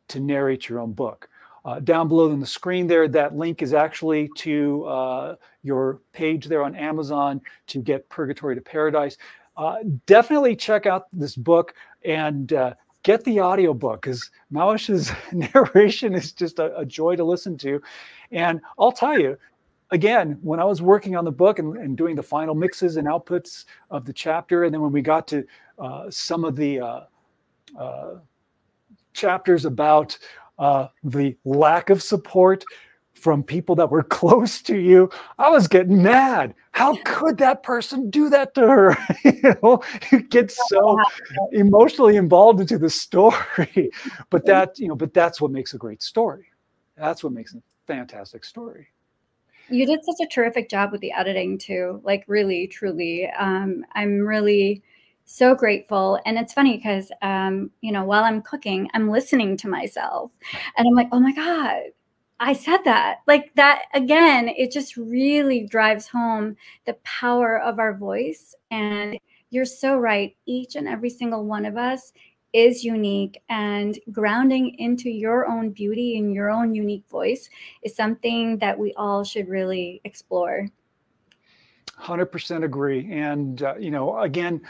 to narrate your own book. Uh, down below in the screen there, that link is actually to uh, your page there on Amazon to get Purgatory to Paradise. Uh, definitely check out this book and uh, get the audiobook because Mawish's narration is just a, a, joy to listen to. And I'll tell you, again, when I was working on the book and, and doing the final mixes and outputs of the chapter, and then when we got to uh, some of the uh, chapters about uh, the lack of support from people that were close to you, I was getting mad. How could that person do that to her? you know, you get so emotionally involved into the story. but that, you know, but that's what makes a great story. That's what makes a fantastic story. You did such a terrific job with the editing too. Like really, truly. Um, I'm really so grateful. And it's funny because, um, you know, while I'm cooking, I'm listening to myself and I'm like, oh my God, I said that. Like that again, it just really drives home the power of our voice. And you're so right. Each and every single one of us is unique and grounding into your own beauty and your own unique voice is something that we all should really explore. 100% agree. And, uh, you know, again,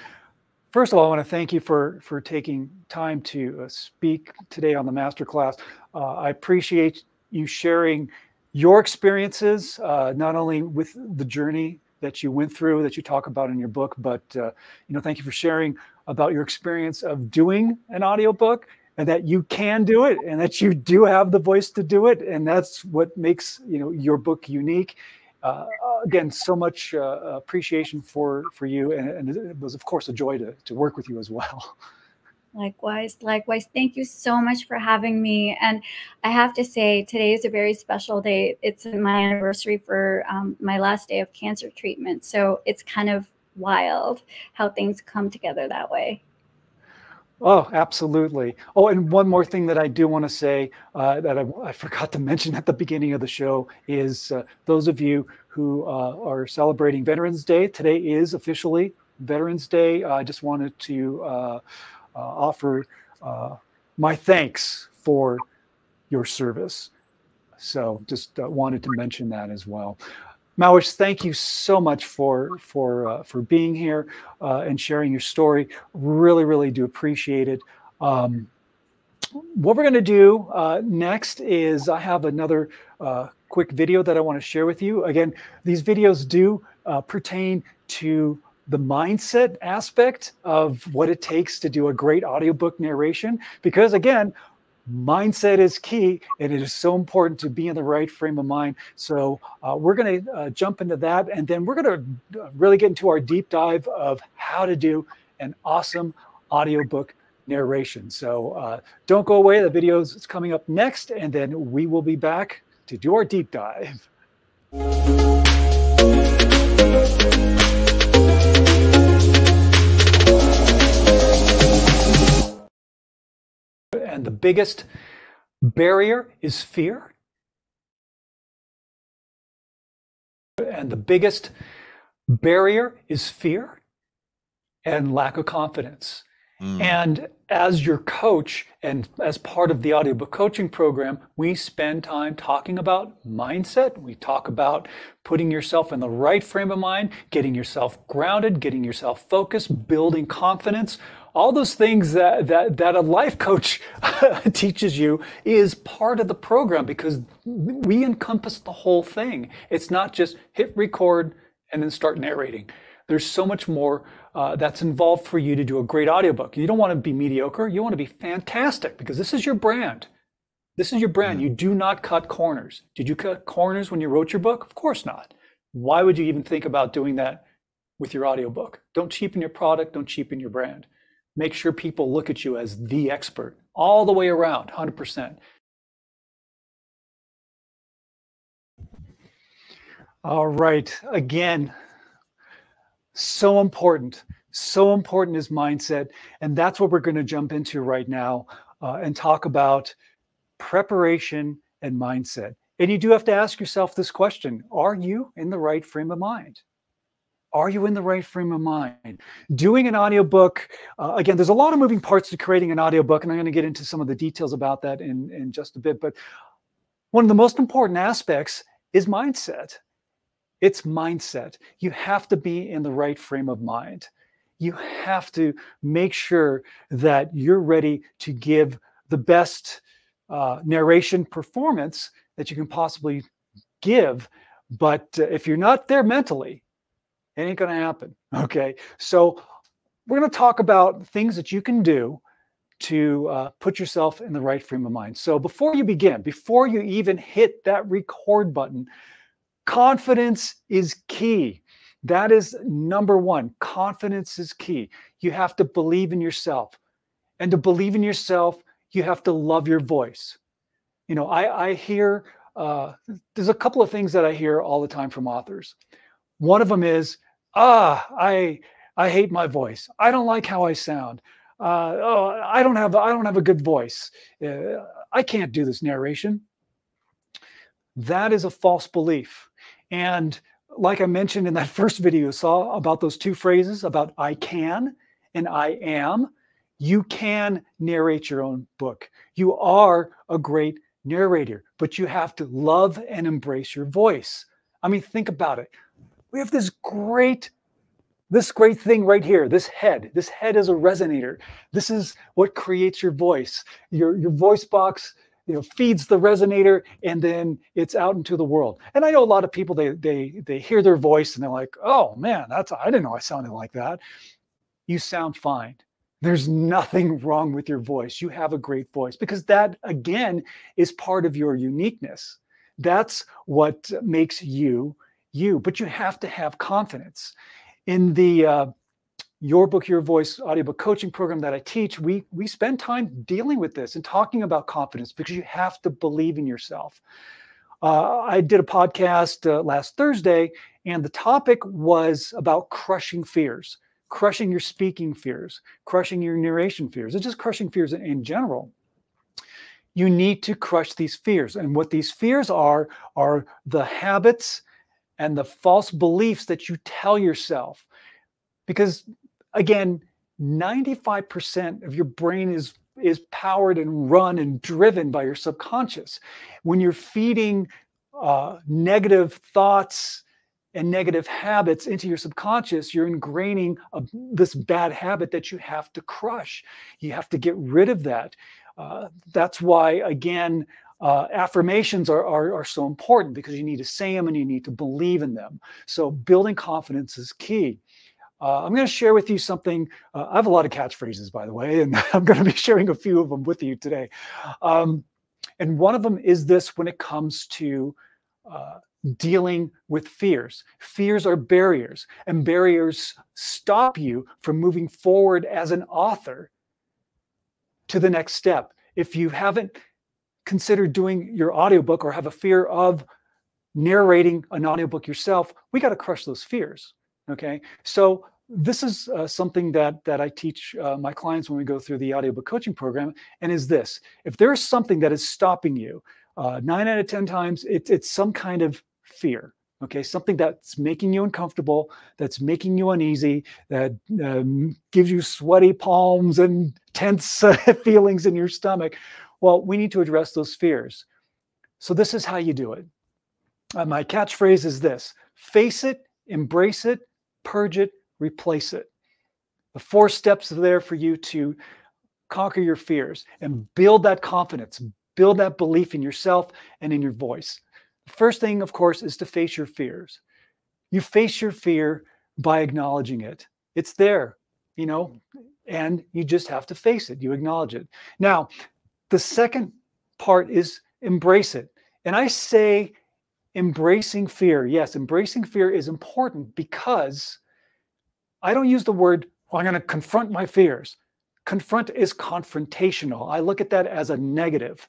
First of all, I want to thank you for for taking time to uh, speak today on the masterclass. Uh, I appreciate you sharing your experiences, uh, not only with the journey that you went through that you talk about in your book, but uh, you know, thank you for sharing about your experience of doing an audiobook and that you can do it and that you do have the voice to do it and that's what makes you know your book unique uh, again, so much uh, appreciation for for you, and, and, it was of course a joy to to work with you as well. Likewise, likewise. Thank you so much for having me. And I have to say, today is a very special day. It's my anniversary for um, my last day of cancer treatment, so it's kind of wild how things come together that way. Oh, absolutely. Oh, and one more thing that I do want to say uh, that I, I, forgot to mention at the beginning of the show is uh, those of you who uh, are celebrating Veterans Day, today is officially Veterans Day. I just wanted to uh, uh, offer uh, my thanks for your service. So just wanted to mention that as well. Mawish, thank you so much for for uh, for being here uh, and sharing your story. Really, really do appreciate it. Um, what we're going to do uh, next is I have another uh, quick video that I want to share with you. Again, these videos do uh, pertain to the mindset aspect of what it takes to do a great audiobook narration because again mindset is key and it is so important to be in the right frame of mind so uh, we're going to uh, jump into that and then we're going to uh, really get into our deep dive of how to do an awesome audiobook narration. So uh, don't go away. The video is coming up next, and then we will be back to do our deep dive. And the biggest barrier is fear. And the biggest barrier is fear and lack of confidence. Mm. And as your coach and as part of the audiobook coaching program, we spend time talking about mindset. We talk about putting yourself in the right frame of mind, getting yourself grounded, getting yourself focused, building confidence. All those things that, that, that a life coach teaches you is part of the program because we encompass the whole thing. It's not just hit record and then start narrating. There's so much more uh, that's involved for you to do a great audiobook. You don't want to be mediocre. You want to be fantastic because this is your brand. This is your brand. You do not cut corners. Did you cut corners when you wrote your book? Of course not. Why would you even think about doing that with your audiobook? Don't cheapen your product. Don't cheapen your brand. Make sure people look at you as the expert all the way around, 100%. All right. Again, so important. So important is mindset. And that's what we're going to jump into right now uh, and talk about preparation and mindset. And you do have to ask yourself this question Are you in the right frame of mind? Are you in the right frame of mind? Doing an audiobook, uh, again, there's a lot of moving parts to creating an audiobook, and I'm going to get into some of the details about that in, in just a bit. But one of the most important aspects is mindset. It's mindset. You have to be in the right frame of mind. You have to make sure that you're ready to give the best uh, narration performance that you can possibly give. But uh, if you're not there mentally, it ain't going to happen. Okay. So we're going to talk about things that you can do to uh, put yourself in the right frame of mind. So before you begin, before you even hit that record button, Confidence is key. That is number one. Confidence is key. You have to believe in yourself. And to believe in yourself, you have to love your voice. You know, I, I hear, uh, there's a couple of things that I hear all the time from authors. One of them is, ah, I, I hate my voice. I don't like how I sound. Uh, oh, I don't have, I don't have a good voice. Uh, I can't do this narration. That is a false belief. And like I mentioned in that first video, you saw about those two phrases about I can and I am. You can narrate your own book. You are a great narrator, but you have to love and embrace your voice. I mean, think about it. We have this great this great thing right here this head. This head is a resonator. This is what creates your voice. Your your voice box you know feeds the resonator and then it's out into the world. And i know a lot of people they they they hear their voice and they're like oh man that's i didn't know i sounded like that. You sound fine. There's nothing wrong with your voice. You have a great voice because that again is part of your uniqueness. That's what makes you you but you have to have confidence. In the uh, your book your voice audiobook coaching program that i teach we we spend time dealing with this and talking about confidence because you have to believe in yourself. Uh, i did a podcast uh, last thursday and the topic was about crushing fears crushing your speaking fears crushing your narration fears and just crushing fears in, in general. You need to crush these fears and what these fears are are the habits and the false beliefs that you tell yourself because again, 95% of your brain is is powered and run and driven by your subconscious. When you're feeding uh, negative thoughts and negative habits into your subconscious, you're ingraining a, this bad habit that you have to crush. You have to get rid of that. Uh, that's why, again, uh, affirmations are, are, are so important because you need to say them and you need to believe in them. So building confidence is key. Uh, I'm going to share with you something. Uh, I have a lot of catchphrases, by the way, and I'm going to be sharing a few of them with you today. Um, and one of them is this when it comes to uh, dealing with fears. Fears are barriers, and barriers stop you from moving forward as an author to the next step. If you haven't considered doing your audiobook or have a fear of narrating an audiobook yourself, we got to crush those fears. Okay. So this is uh, something that that I teach uh, my clients when we go through the audiobook coaching program, and is this: if there's something that is stopping you, uh, nine out of ten times, it, it's some kind of fear. Okay, something that's making you uncomfortable, that's making you uneasy, that um, gives you sweaty palms and tense feelings in your stomach. Well, we need to address those fears. So this is how you do it. Uh, my catchphrase is this: face it, embrace it, purge it, replace it. The four steps are there for you to conquer your fears and build that confidence, build that belief in yourself and in your voice. The first thing, of course, is to face your fears. You face your fear by acknowledging it. It's there, you know, and you just have to face it. You acknowledge it. Now, the second part is embrace it. And I say embracing fear. Yes, embracing fear is important because I don't use the word, well, I'm going to confront my fears. Confront is confrontational. I look at that as a negative.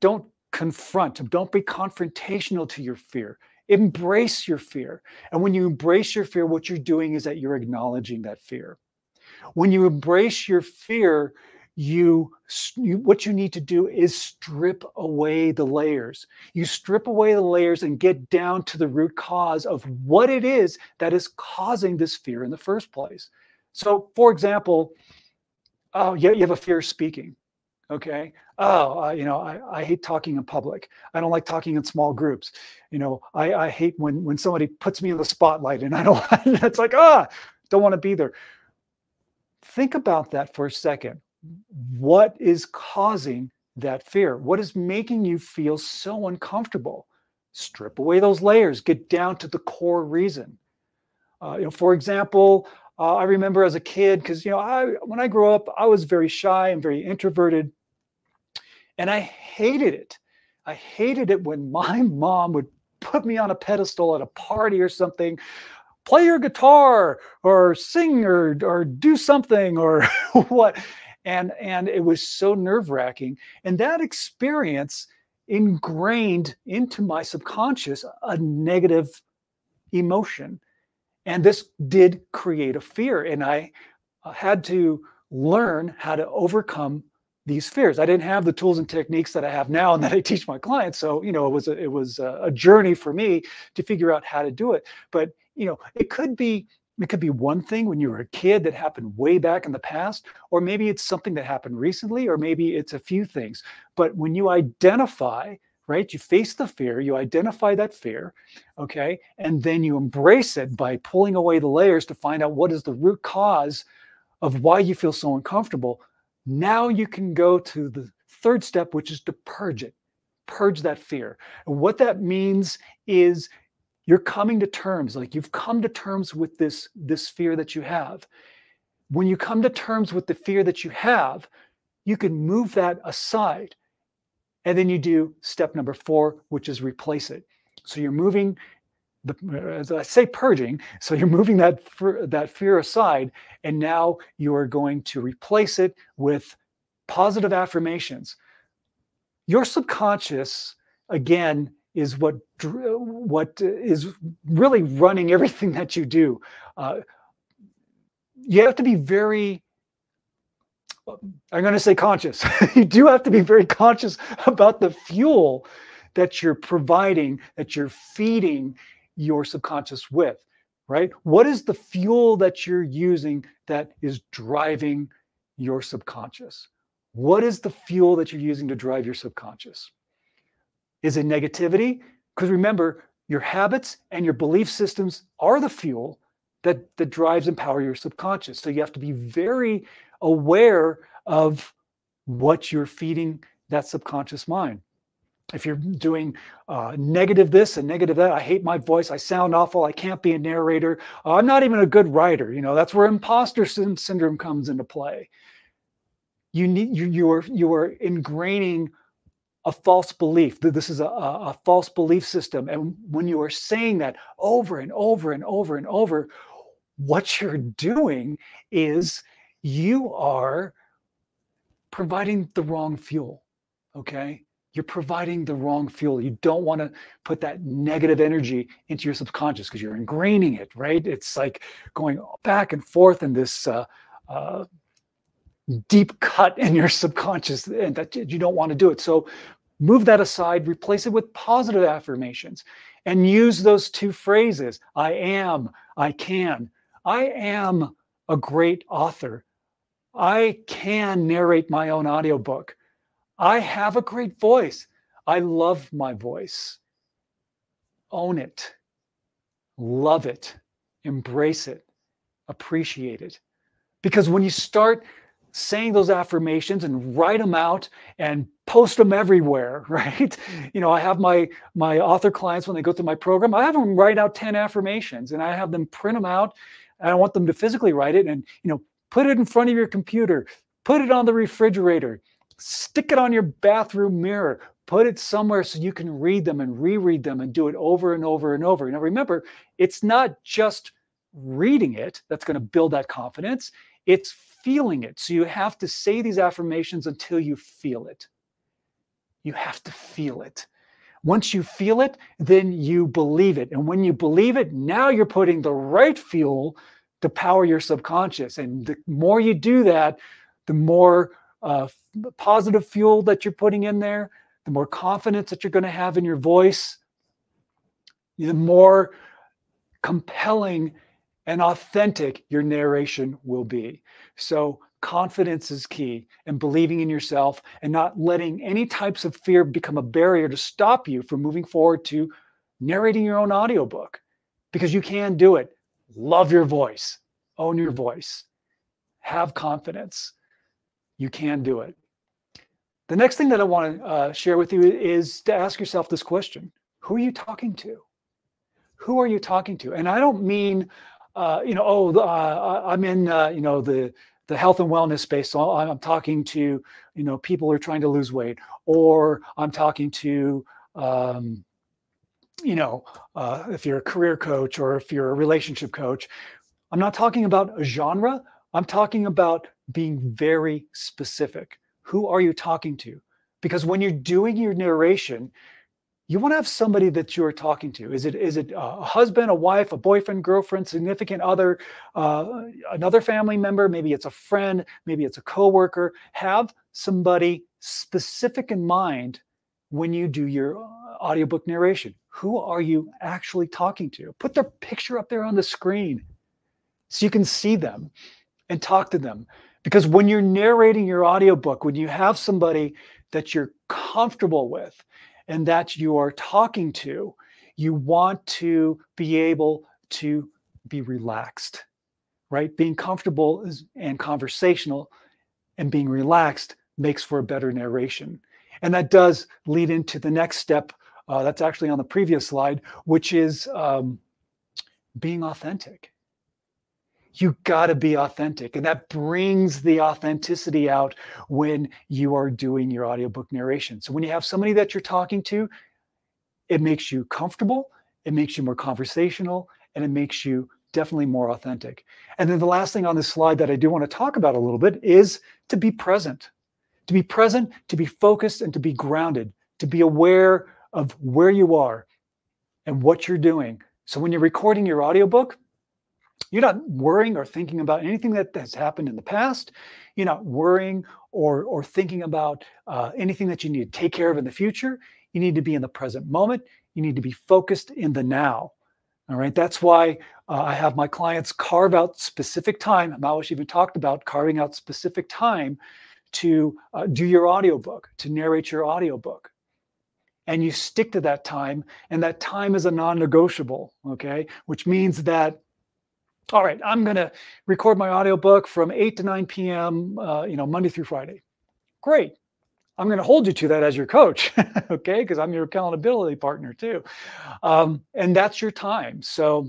Don't confront, don't be confrontational to your fear. Embrace your fear. And when you embrace your fear, what you're doing is that you're acknowledging that fear. When you embrace your fear, you, you, what you need to do is strip away the layers. You strip away the layers and get down to the root cause of what it is that is causing this fear in the first place. So for example oh yeah you have a fear of speaking okay? Oh uh, you know I, I hate talking in public. I don't like talking in small groups. You know i, I hate when when somebody puts me in the spotlight and i don't it's like ah don't want to be there. Think about that for a second what is causing that fear? What is making you feel so uncomfortable? Strip away those layers, get down to the core reason. Uh, you know, for example, uh, I remember as a kid, because you know, I when I grew up, I was very shy and very introverted, and I hated it. I hated it when my mom would put me on a pedestal at a party or something play your guitar or sing or or do something or what and and it was so nerve wracking and that experience ingrained into my subconscious a negative emotion. And this did create a fear and i uh, had to learn how to overcome these fears. I didn't have the tools and techniques that i have now and that i teach my clients so you know it was a, it was a journey for me to figure out how to do it. But you know it could be it could be one thing when you were a kid that happened way back in the past, or maybe it's something that happened recently, or maybe it's a few things. But when you identify, right, you face the fear, you identify that fear, okay, and then you embrace it by pulling away the layers to find out what is the root cause of why you feel so uncomfortable. Now you can go to the third step, which is to purge it, purge that fear. And what that means is you're coming to terms like you've come to terms with this this fear that you have when you come to terms with the fear that you have you can move that aside and then you do step number four which is replace it so you're moving the, as I say, purging. So you're moving that that fear aside, and now you are going to replace it with positive affirmations. Your subconscious, again, is what what is really running everything that you do. Uh, you have to be very I'm going to say conscious. you do have to be very conscious about the fuel that you're providing, that you're feeding your subconscious with, right? What is the fuel that you're using that is driving your subconscious? What is the fuel that you're using to drive your subconscious? Is it negativity? Because remember, your habits and your belief systems are the fuel that, that drives and power your subconscious. So you have to be very aware of what you're feeding that subconscious mind. If you're doing uh, negative this and negative that, I hate my voice, I sound awful, I can't be a narrator, uh, I'm not even a good writer. You know, that's where imposter syndrome comes into play. You need you you are you are ingraining a false belief. This is a, a, false belief system. And when you are saying that over and over and over and over, what you're doing is you are providing the wrong fuel. Okay. You're providing the wrong fuel. You don't want to put that negative energy into your subconscious because you're ingraining it, right? It's like going back and forth in this uh, uh, deep cut in your subconscious, and that you don't want to do it. So move that aside, replace it with positive affirmations, and use those two phrases I am, I can. I am a great author. I can narrate my own audiobook. I have a great voice. I love my voice. Own it, love it, embrace it, appreciate it. Because when you start saying those affirmations and write them out and post them everywhere right? You know i have my my author clients when they go through my program i have them write out 10 affirmations and i have them print them out and i want them to physically write it and you know put it in front of your computer put it on the refrigerator stick it on your bathroom mirror put it somewhere so you can read them and reread them and do it over and over and over. Now remember it's not just reading it that's going to build that confidence it's feeling it. So you have to say these affirmations until you feel it. You have to feel it. Once you feel it, then you believe it. And when you believe it, now you're putting the right fuel to power your subconscious. And the more you do that, the more uh, positive fuel that you're putting in there, the more confidence that you're going to have in your voice, the more compelling and authentic your narration will be. So, confidence is key and believing in yourself and not letting any types of fear become a barrier to stop you from moving forward to narrating your own audiobook because you can do it. Love your voice, own your voice, have confidence. You can do it. The next thing that I want to uh, share with you is to ask yourself this question Who are you talking to? Who are you talking to? And I don't mean uh, you know, oh, uh, I'm in, uh, you know, the the health and wellness space. So I'm talking to, you know, people who are trying to lose weight, or I'm talking to, um, you know, uh, if you're a career coach or if you're a relationship coach. I'm not talking about a genre. I'm talking about being very specific. Who are you talking to? Because when you're doing your narration, you want to have somebody that you're talking to. Is it is it a husband, a wife, a boyfriend, girlfriend, significant other, uh, another family member? Maybe it's a friend. Maybe it's a coworker. Have somebody specific in mind when you do your uh, audiobook narration. Who are you actually talking to? Put their picture up there on the screen so you can see them and talk to them. Because when you're narrating your audiobook, when you have somebody that you're comfortable with, and that you are talking to, you want to be able to be relaxed, right? Being comfortable is, and conversational and being relaxed makes for a better narration. And that does lead into the next step. Uh, that's actually on the previous slide, which is um, being authentic you got to be authentic. And that brings the authenticity out when you are doing your audiobook narration. So when you have somebody that you're talking to, it makes you comfortable, it makes you more conversational, and it makes you definitely more authentic. And then the last thing on this slide that I do want to talk about a little bit is to be present. To be present, to be focused, and to be grounded, to be aware of where you are and what you're doing. So when you're recording your audiobook, you're not worrying or thinking about anything that has happened in the past. You're not worrying or, or thinking about uh, anything that you need to take care of in the future. You need to be in the present moment. You need to be focused in the now. All right. That's why uh, I have my clients carve out specific time. Mawish even talked about carving out specific time to uh, do your audiobook, to narrate your audiobook. And you stick to that time, and that time is a non negotiable. Okay. Which means that all right, I'm going to record my audiobook from 8 to 9 p.m., uh, you know, Monday through Friday. Great. I'm going to hold you to that as your coach, okay? Because I'm your accountability partner too. Um, and that's your time. So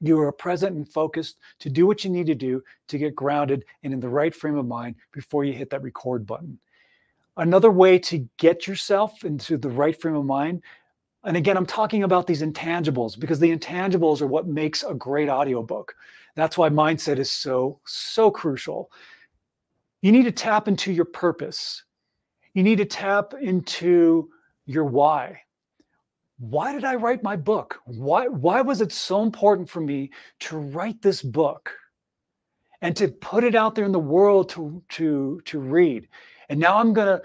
you are present and focused to do what you need to do to get grounded and in the right frame of mind before you hit that record button. Another way to get yourself into the right frame of mind and again, I'm talking about these intangibles because the intangibles are what makes a great audiobook. That's why mindset is so, so crucial. you need to tap into your purpose. You need to tap into your why. Why did I write my book? Why, why was it so important for me to write this book and to put it out there in the world to, to, to read? And now I'm going to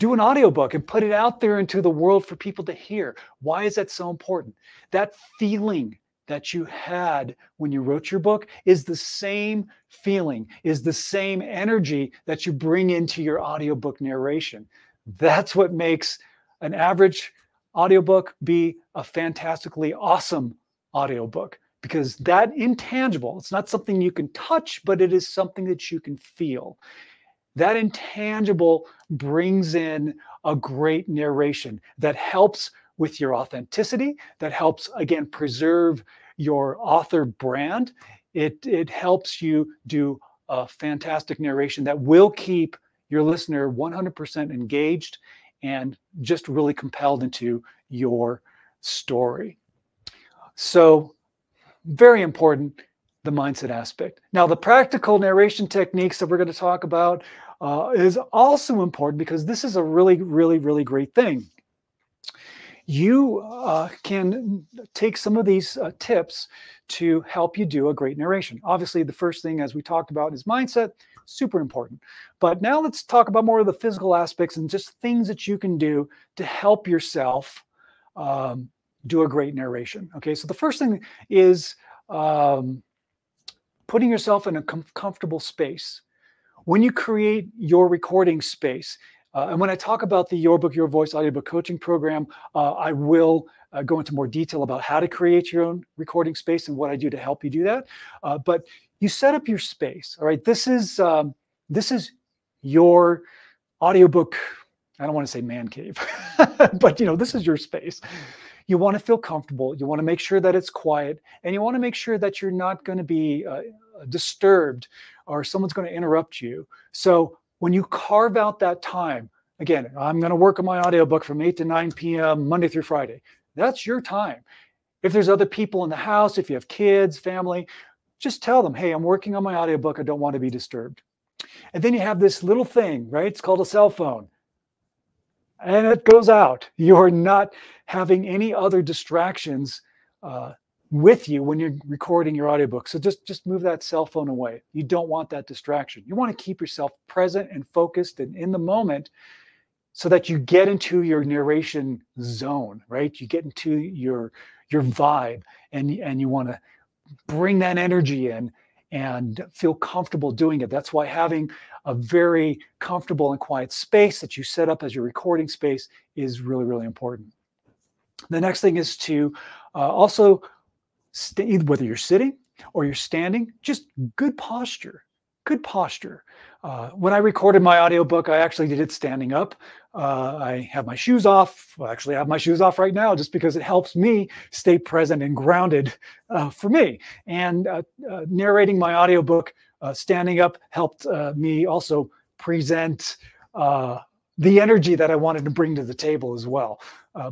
do an audiobook and put it out there into the world for people to hear. Why is that so important? That feeling that you had when you wrote your book is the same feeling, is the same energy that you bring into your audiobook narration. That's what makes an average audiobook be a fantastically awesome audiobook because that intangible, it's not something you can touch, but it is something that you can feel. That intangible brings in a great narration that helps with your authenticity, that helps, again, preserve your author brand. It, it helps you do a fantastic narration that will keep your listener 100% engaged and just really compelled into your story. So, very important the mindset aspect. Now, the practical narration techniques that we're going to talk about uh, is also important because this is a really, really, really great thing. You uh, can take some of these uh, tips to help you do a great narration. Obviously, the first thing, as we talked about, is mindset, super important. But now let's talk about more of the physical aspects and just things that you can do to help yourself um, do a great narration. Okay, so the first thing is um, putting yourself in a com comfortable space. When you create your recording space, uh, and when I talk about the Your Book, Your Voice audiobook coaching program, uh, I will uh, go into more detail about how to create your own recording space and what I do to help you do that. Uh, but you set up your space. All right, this is um, this is your audiobook. I don't want to say man cave, but you know this is your space. You want to feel comfortable. You want to make sure that it's quiet, and you want to make sure that you're not going to be uh, disturbed or someone's going to interrupt you. So when you carve out that time, again, I'm going to work on my audiobook from 8 to 9 p.m. Monday through Friday. That's your time. If there's other people in the house, if you have kids, family, just tell them, hey, I'm working on my audiobook. I don't want to be disturbed. And then you have this little thing, right? It's called a cell phone. And it goes out. You're not having any other distractions uh, with you when you're recording your audiobook. So just just move that cell phone away. You don't want that distraction. You want to keep yourself present and focused and in the moment so that you get into your narration zone, right? You get into your your vibe and and you want to bring that energy in and feel comfortable doing it. That's why having a very comfortable and quiet space that you set up as your recording space is really, really important. The next thing is to uh, also st- whether you're sitting or you're standing, just good posture. Good posture. Uh, when I recorded my audiobook, I actually did it standing up. Uh, I have my shoes off. Well, actually, I have my shoes off right now just because it helps me stay present and grounded uh, for me. And uh, uh, narrating my audiobook uh, standing up helped me also present the energy that I wanted to bring to the table as well.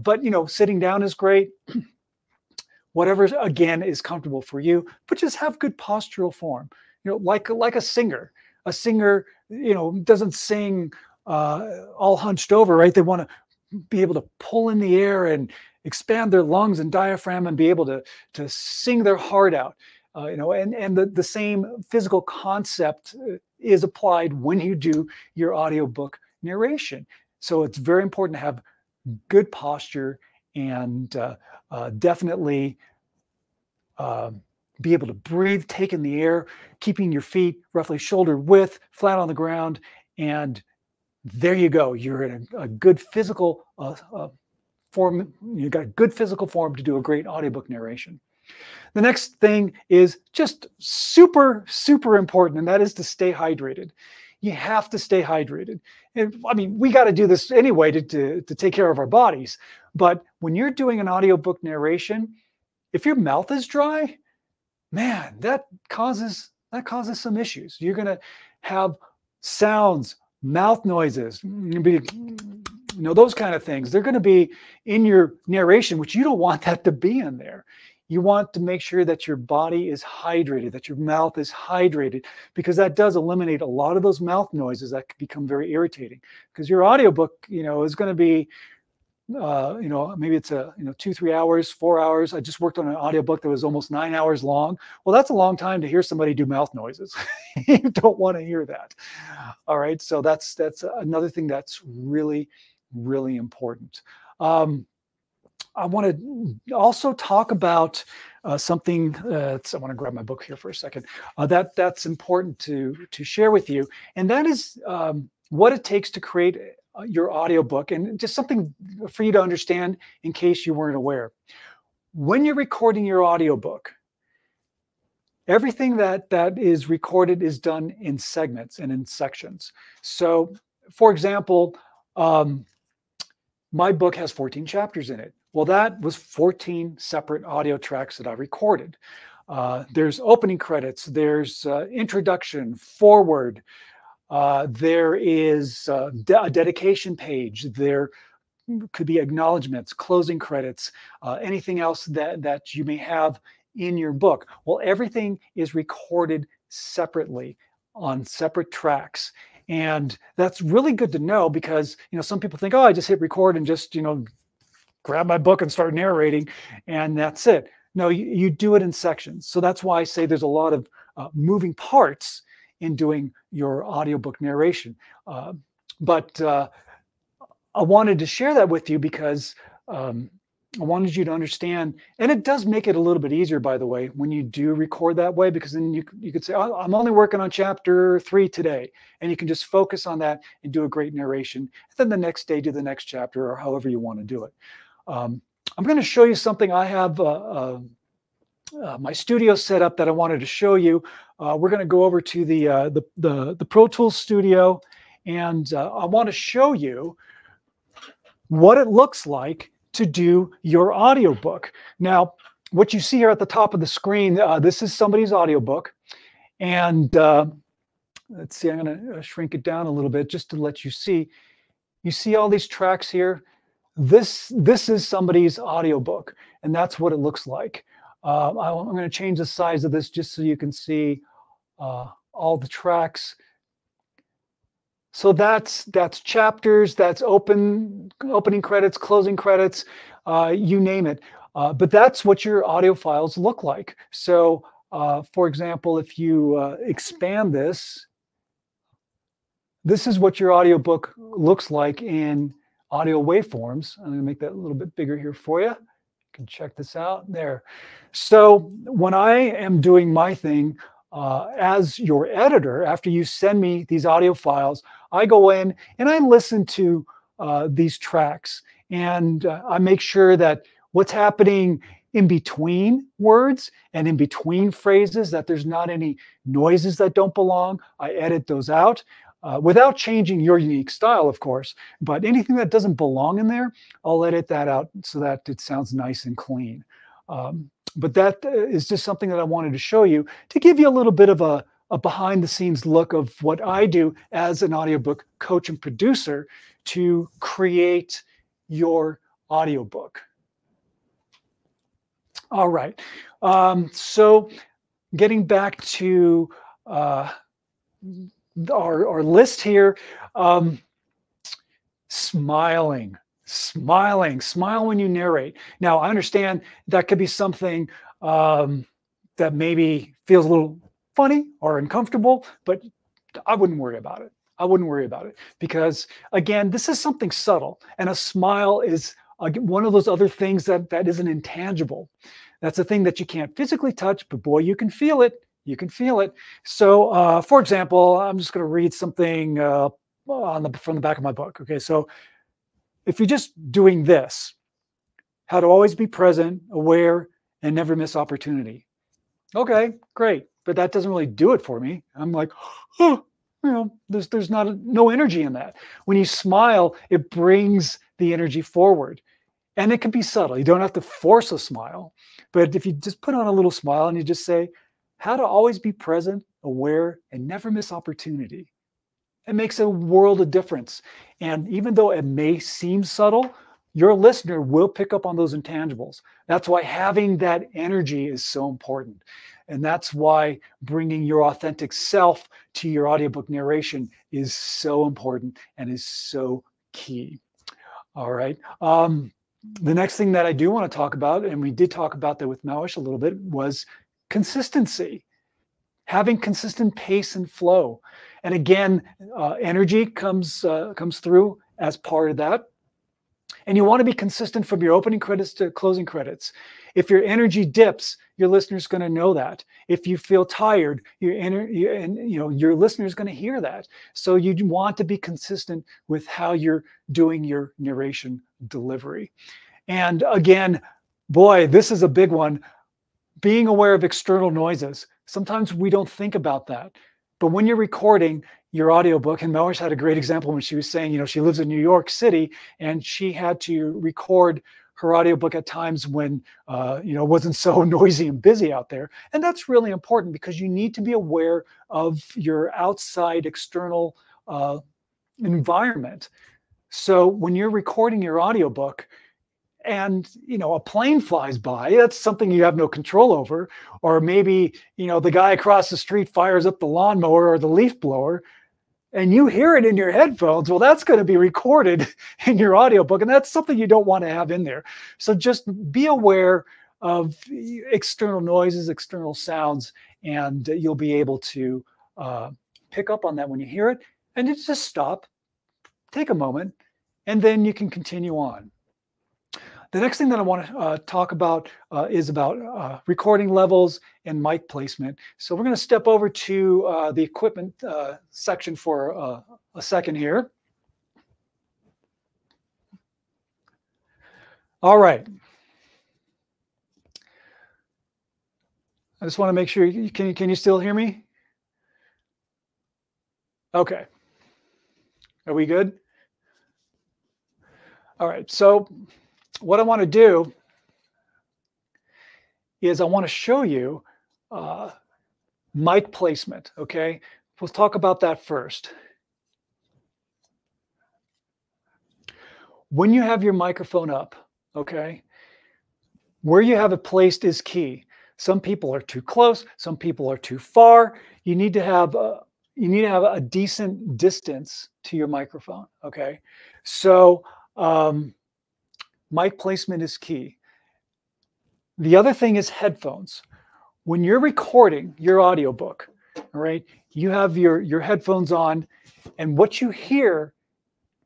but, you know, sitting down is great. whatever again is comfortable for you, but just have good postural form. Know, like like a singer. A singer, you know, doesn't sing uh, all hunched over, right? They want to be able to pull in the air and expand their lungs and diaphragm and be able to to sing their heart out. Uh, you know, and and the the same physical concept uh, is applied when you do your audiobook narration. So it's very important to have good posture and uh, uh, definitely uh, be able to breathe, take in the air, keeping your feet roughly shoulder width, flat on the ground, and there you go. You're in a, a good physical uh, uh, form. You've got a good physical form to do a great audiobook narration. The next thing is just super, super important, and that is to stay hydrated. You have to stay hydrated. And I mean, we got to do this anyway to, to, to take care of our bodies. But when you're doing an audiobook narration, if your mouth is dry, man, that causes that causes some issues. You're going to have sounds, mouth noises, you know, those kind of things. They're going to be in your narration, which you don't want that to be in there. you want to make sure that your body is hydrated, that your mouth is hydrated, because that does eliminate a lot of those mouth noises that can become very irritating. Because your audiobook, you know, is going to be, uh, you know, maybe it's a, you know, two, three hours, four hours. I just worked on an audiobook that was almost nine hours long. Well, that's a long time to hear somebody do mouth noises. you don't want to hear that. All right. So that's, that's another thing that's really, really important. Um, I want to also talk about uh, something. Uh, I want to grab my book here for a second. Uh, that that's important to to share with you, and that is um, what it takes to create uh, your audiobook, and just something for you to understand in case you weren't aware. When you're recording your audiobook, everything that that is recorded is done in segments and in sections. So, for example. Um, my book has 14 chapters in it. Well, that was 14 separate audio tracks that I recorded. Uh, there's opening credits, there's uh, introduction, forward, uh, there is uh, de a dedication page, there could be acknowledgments, closing credits, uh, anything else that, that you may have in your book. Well, everything is recorded separately on separate tracks. And that's really good to know because, you know, some people think, oh, I just hit record and just, you know, grab my book and start narrating, and that's it. No, you, you do it in sections. So that's why I say there's a lot of uh, moving parts in doing your audiobook narration. Uh, but uh, I wanted to share that with you because um, I wanted you to understand, and it does make it a little bit easier, by the way, when you do record that way, because then you you could say, oh, "I'm only working on chapter three today," and you can just focus on that and do a great narration. And then the next day, do the next chapter, or however you want to do it. Um, I'm going to show you something I have uh, uh, uh, my studio setup that I wanted to show you. Uh, we're going to go over to the, uh, the, the, the, Pro Tools studio, and uh, I want to show you what it looks like to do your audiobook. Now, what you see here at the top of the screen, this is somebody's audiobook. And let's see, I'm going to shrink it down a little bit just to let you see. You see all these tracks here? this this is somebody's audiobook and that's what it looks like uh, I, am going to change the size of this just so you can see uh, all the tracks so that's that's chapters that's open opening credits closing credits uh, you name it uh, but that's what your audio files look like so uh, for example if you uh, expand this this is what your audiobook looks like in audio waveforms. I'm going to make that a little bit bigger here for you. Can check this out there. So when I am doing my thing uh, as your editor, after you send me these audio files, I go in and I listen to uh, these tracks and uh, I make sure that what's happening in between words and in between phrases, that there's not any noises that don't belong. I edit those out uh, without changing your unique style, of course. But anything that doesn't belong in there, I'll edit that out so that it sounds nice and clean. Um, but that uh, just something that I wanted to show you to give you a little bit of a, a behind the scenes look of what I do as an audiobook coach and producer to create your audiobook. All right. Um, so getting back to uh, our, our list here. Um, smiling, smiling, smile when you narrate. Now, I understand that could be something um, that maybe feels a little funny or uncomfortable, but I wouldn't worry about it. I wouldn't worry about it because, again, this is something subtle, and a smile is uh, one of those other things that that isn't intangible. That's a thing that you can't physically touch, but boy, you can feel it you can feel it. So, uh, for example, I'm just going to read something uh, on the from the back of my book. Okay, so if you're just doing this, how to always be present, aware, and never miss opportunity. Okay, great, but that doesn't really do it for me. I'm like, oh, you know, there's there's not a, no energy in that. When you smile, it brings the energy forward. And it can be subtle. You don't have to force a smile. But if you just put on a little smile and you just say, how to always be present, aware, and never miss opportunity. It makes a world of difference. And even though it may seem subtle, your listener will pick up on those intangibles. That's why having that energy is so important. And that's why bringing your authentic self to your audiobook narration is so important and is so key. All right. Um, the next thing that I do want to talk about, and we did talk about that with Mawish a little bit, was consistency, having consistent pace and flow. And again, uh, energy comes uh, comes through as part of that. And you want to be consistent from your opening credits to closing credits. If your energy dips, your listener's going to know that. If you feel tired, your energy and you know your listener's going to hear that. So you want to be consistent with how you're doing your narration delivery. And again, boy, this is a big one. Being aware of external noises. Sometimes we don't think about that. But when you're recording your audiobook, and Mawish had a great example when she was saying, you know, she lives in New York City and she had to record her audiobook at times when uh, you know wasn't so noisy and busy out there and that's really important because you need to be aware of your outside external uh, environment so when you're recording your audiobook and you know a plane flies by that's something you have no control over. Or maybe you know the guy across the street fires up the lawnmower or the leaf blower and you hear it in your headphones well that's going to be recorded in your audiobook and that's something you don't want to have in there. So just be aware of external noises external sounds and you'll be able to uh, pick up on that when you hear it. And just stop take a moment and then you can continue on the next thing that I want to uh, talk about uh, is about uh, recording levels and mic placement. So we're going to step over to uh, the equipment uh, section for uh, a second here. All right. I just want to make sure, you, can, can you still hear me? Okay. Are we good? All right, so what I want to do is I want to show you uh, mic placement, okay? We'll talk about that first. When you have your microphone up, okay, where you have it placed is key. Some people are too close, some people are too far. You need to have a, you need to have a decent distance to your microphone, okay? So um, mic placement is key. The other thing is headphones. When you're recording your audiobook, all right, you have your, your headphones on, and what you hear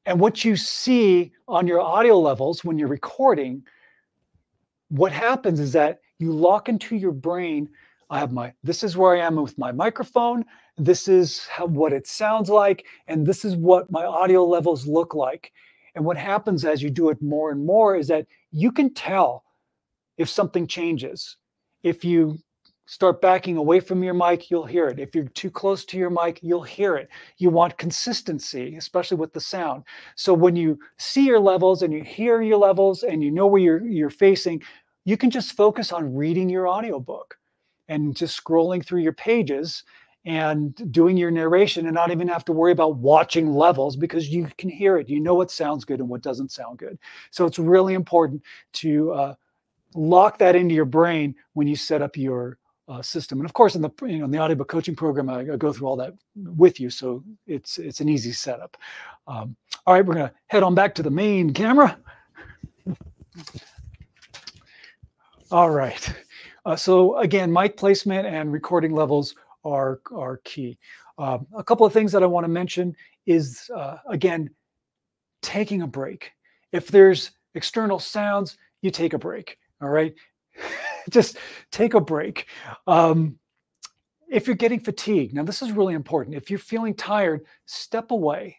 and what you see on your audio levels when you're recording, what happens is that you lock into your brain. I have my, this is where I am with my microphone. This is how, what it sounds like. And this is what my audio levels look like. And what happens as you do it more and more is that you can tell if something changes. If you start backing away from your mic, you'll hear it. If you're too close to your mic, you'll hear it. You want consistency, especially with the sound. So when you see your levels and you hear your levels and you know where you're, you're facing, you can just focus on reading your audiobook and just scrolling through your pages and doing your narration and not even have to worry about watching levels because you can hear it. You know what sounds good and what doesn't sound good. So it's really important to uh, lock that into your brain when you set up your uh, system. And of course, in the you know in the audiobook coaching program, I, I, go through all that with you, so it's it's an easy setup. Um, all right, we're gonna head on back to the main camera. All right. Uh, so again, mic placement and recording levels are, are key. Uh, a couple of things that I want to mention is, uh, again, taking a break. If there's external sounds, you take a break, all right? Just take a break. Um, if you're getting fatigued, now this is really important. If you're feeling tired, step away,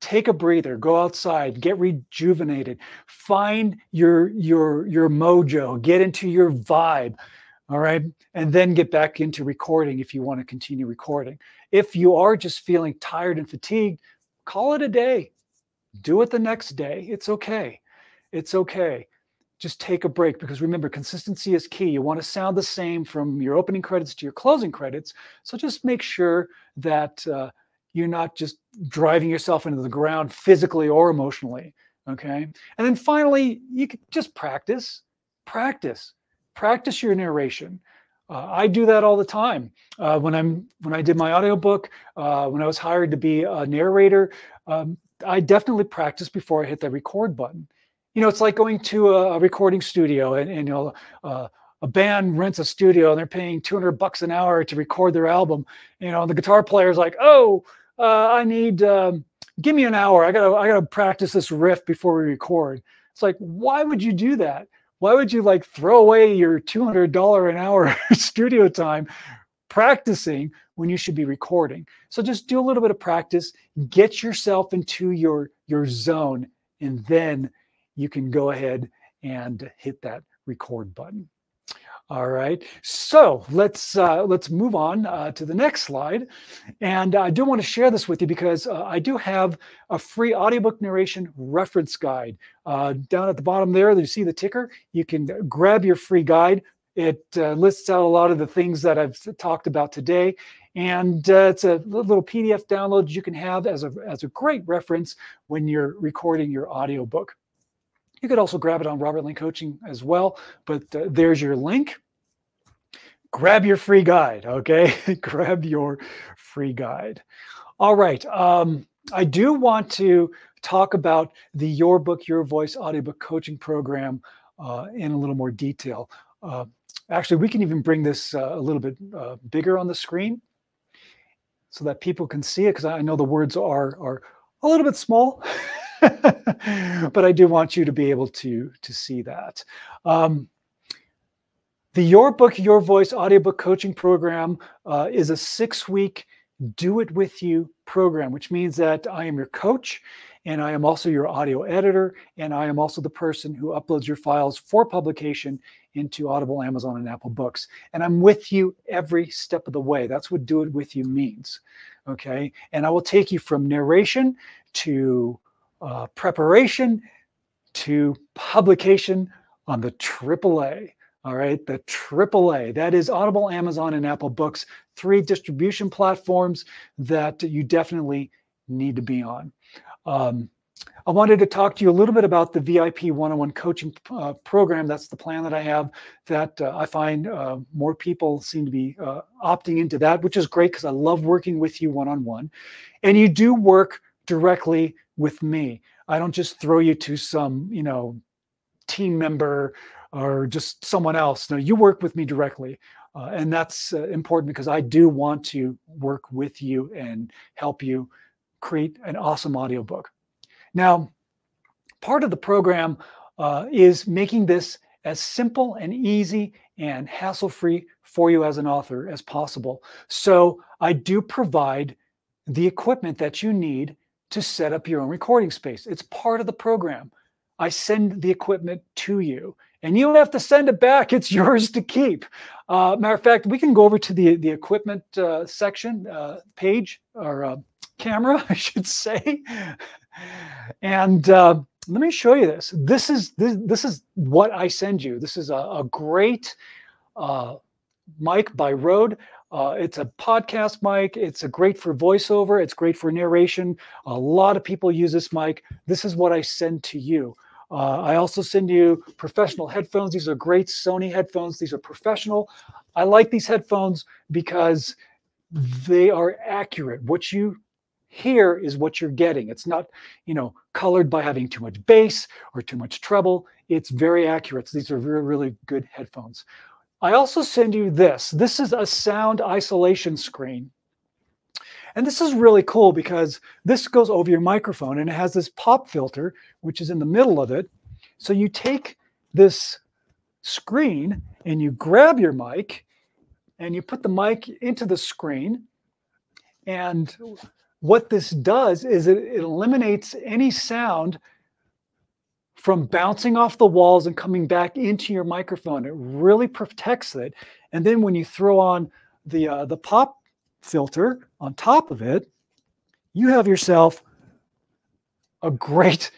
take a breather, go outside, get rejuvenated, find your your your mojo, get into your vibe. All right. And then get back into recording if you want to continue recording. If you are just feeling tired and fatigued, call it a day. Do it the next day. It's okay. It's okay. Just take a break because remember, consistency is key. You want to sound the same from your opening credits to your closing credits. So just make sure that uh, you're not just driving yourself into the ground physically or emotionally. Okay. And then finally, you can just practice, practice, practice your narration. Uh, I do that all the time. Uh, when I'm when I did my audiobook, uh, when I was hired to be a narrator, um, I definitely practice before I hit the record button. You know, it's like going to a, recording studio and, and you know uh, a band rents a studio and they're paying 200 bucks an hour to record their album. You know, the guitar player's like, "Oh, uh, I need um, give me an hour. I gotta I gotta practice this riff before we record." It's like, why would you do that? Why would you like throw away your $200 an hour studio time practicing when you should be recording? So just do a little bit of practice get yourself into your your zone and then you can go ahead and hit that record button all right, so let's uh, let's move on uh, to the next slide, and I do want to share this with you because uh, I do have a free audiobook narration reference guide uh, down at the bottom there. You see the ticker. You can grab your free guide. It uh, lists out a lot of the things that I've talked about today, and uh, it's a little PDF download you can have as a as a great reference when you're recording your audiobook. You could also grab it on Robert Link Coaching as well, but uh, there's your link. Grab your free guide, okay? grab your free guide. All right. Um, I do want to talk about the Your Book, Your Voice audiobook coaching program uh, in a little more detail. Uh, actually, we can even bring this uh, a little bit uh, bigger on the screen so that people can see it because I know the words are, are a little bit small. but I do want you to be able to to see that. Um, the Your Book, Your Voice audiobook coaching program uh, is a six week do it with you program, which means that I am your coach and I am also your audio editor, and I am also the person who uploads your files for publication into Audible, Amazon, and Apple Books. And I'm with you every step of the way. That's what do it with you means. Okay. And I will take you from narration to uh, preparation to publication on the AAA. All right, the AAA. That is Audible, Amazon, and Apple Books, three distribution platforms that you definitely need to be on. Um, I wanted to talk to you a little bit about the VIP one-on-one coaching uh, program. That's the plan that I have. That uh, I find uh, more people seem to be uh, opting into that, which is great because I love working with you one-on-one. And you do work directly with me. I don't just throw you to some, you know, team member or just someone else. No, you work with me directly. Uh, and that's uh, important because I do want to work with you and help you create an awesome audiobook. Now, part of the program uh, is making this as simple and easy and hassle-free for you as an author as possible. So I do provide the equipment that you need to set up your own recording space. It's part of the program. I send the equipment to you and you don't have to send it back. It's yours to keep. Uh, matter of fact, we can go over to the, the equipment uh, section uh, page or uh, camera, I should say. and uh, let me show you this. This is this, this is what I send you. This is a, a great uh, mic by Rode. Uh, it's a podcast mic. It's a great for voiceover. It's great for narration. A lot of people use this mic. This is what I send to you. Uh, I also send you professional headphones. These are great Sony headphones. These are professional. I like these headphones because they are accurate. What you hear is what you're getting. It's not, you know, colored by having too much bass or too much treble. It's very accurate. So these are really, really good headphones. I also send you this. This is a sound isolation screen. And this is really cool because this goes over your microphone and it has this pop filter, which is in the middle of it. So you take this screen and you grab your mic and you put the mic into the screen. And what this does is it, it eliminates any sound from bouncing off the walls and coming back into your microphone. It really protects it. And then when you throw on the uh, the pop filter on top of it, you have yourself a great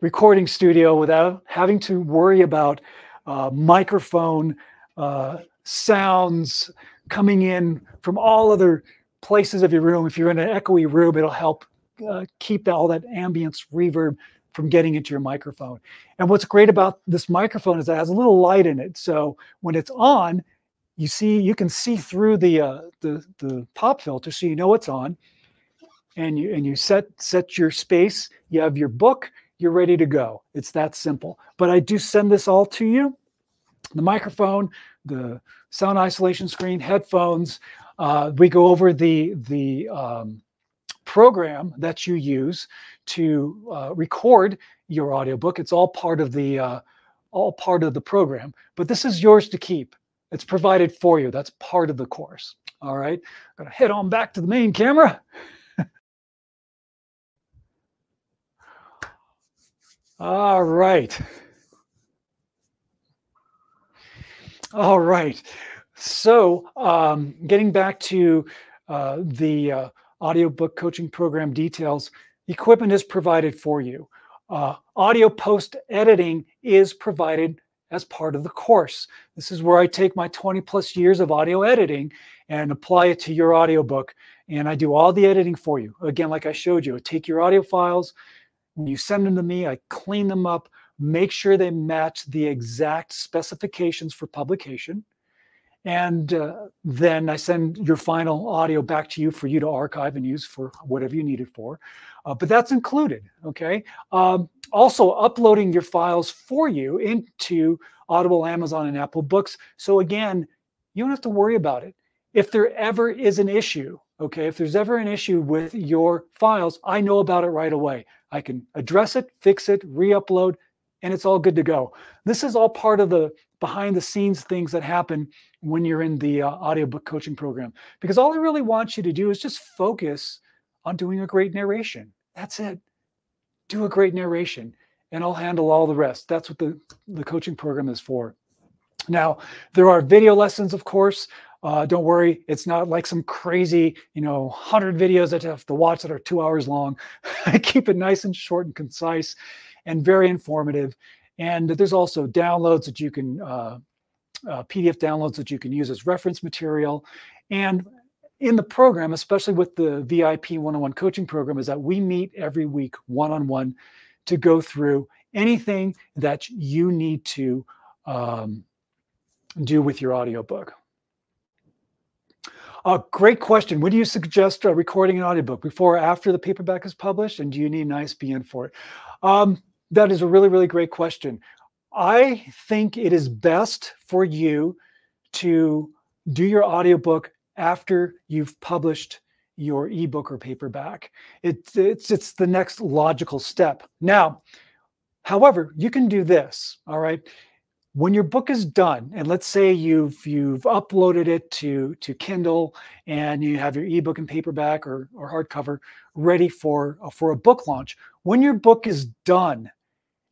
recording studio without having to worry about uh, microphone uh, sounds coming in from all other places of your room. If you're in an echoey room, it'll help uh, keep all that ambience reverb from getting into your microphone. And what's great about this microphone is it has a little light in it. So when it's on, you see you can see through the uh, the the pop filter, so you know it's on. And you and you set set your space. You have your book. You're ready to go. It's that simple. But I do send this all to you. The microphone, the sound isolation screen, headphones. Uh, we go over the the um, program that you use to uh, record your audiobook. It's all part of the uh, all part of the program, but this is yours to keep. It's provided for you. That's part of the course. All right. I'm gonna head on back to the main camera. all right. All right. So, um, getting back to uh, the uh, audiobook coaching program details, equipment is provided for you. Uh, audio post editing is provided as part of the course. This is where I take my 20 plus years of audio editing and apply it to your audiobook. And I do all the editing for you. Again, like I showed you, I take your audio files. You send them to me, I clean them up, make sure they match the exact specifications for publication. And uh, then I send your final audio back to you for you to archive and use for whatever you need it for. Uh, but that's included, okay? Um, also, uploading your files for you into Audible, Amazon, and Apple Books. So again, you don't have to worry about it. If there ever is an issue, okay, if there's ever an issue with your files, I know about it right away. I can address it, fix it, re-upload, and it's all good to go. This is all part of the behind the scenes things that happen when you're in the uh, audiobook coaching program. Because all I really want you to do is just focus on doing a great narration. That's it. Do a great narration and I'll handle all the rest. That's what the, the coaching program is for. Now, there are video lessons, of course. Uh, don't worry, it's not like some crazy, you know, 100 videos that you have to watch that are two hours long. I keep it nice and short and concise and very informative. And there's also downloads that you can, uh, uh, PDF downloads that you can use as reference material. And in the program, especially with the VIP one-on-one coaching program, is that we meet every week one-on-one to go through anything that you need to um, do with your audiobook. A great question. When do you suggest uh, recording an audiobook? Before or after the paperback is published? And do you need an ISBN for it? Um, that is a really, really great question. I think it is best for you to do your audiobook after you've published your ebook or paperback. It's it's it's the next logical step. Now, however, you can do this, all right? When your book is done, and let's say you've you've uploaded it to to Kindle and you have your ebook and paperback or or hardcover ready for for a book launch. When your book is done,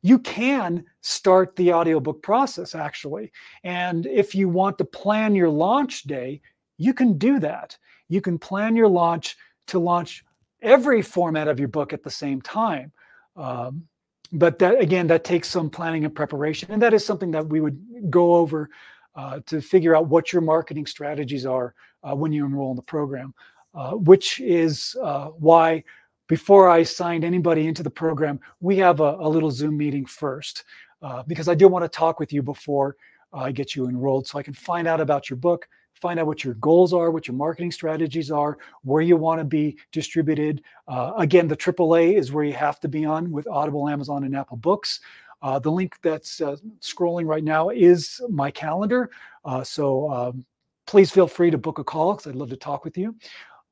you can start the audiobook process actually. And if you want to plan your launch day, you can do that. You can plan your launch to launch every format of your book at the same time. Um, but that again, that takes some planning and preparation, and that is something that we would go over uh, to figure out what your marketing strategies are uh, when you enroll in the program. Uh, which is uh, why before I signed anybody into the program, we have a, a little Zoom meeting first uh, because I do want to talk with you before I get you enrolled so I can find out about your book, find out what your goals are, what your marketing strategies are, where you want to be distributed. Uh, again, the AAA is where you have to be on with Audible, Amazon, and Apple Books. Uh, the link that's uh, scrolling right now is my calendar. Uh, so um, please feel free to book a call because I'd love to talk with you.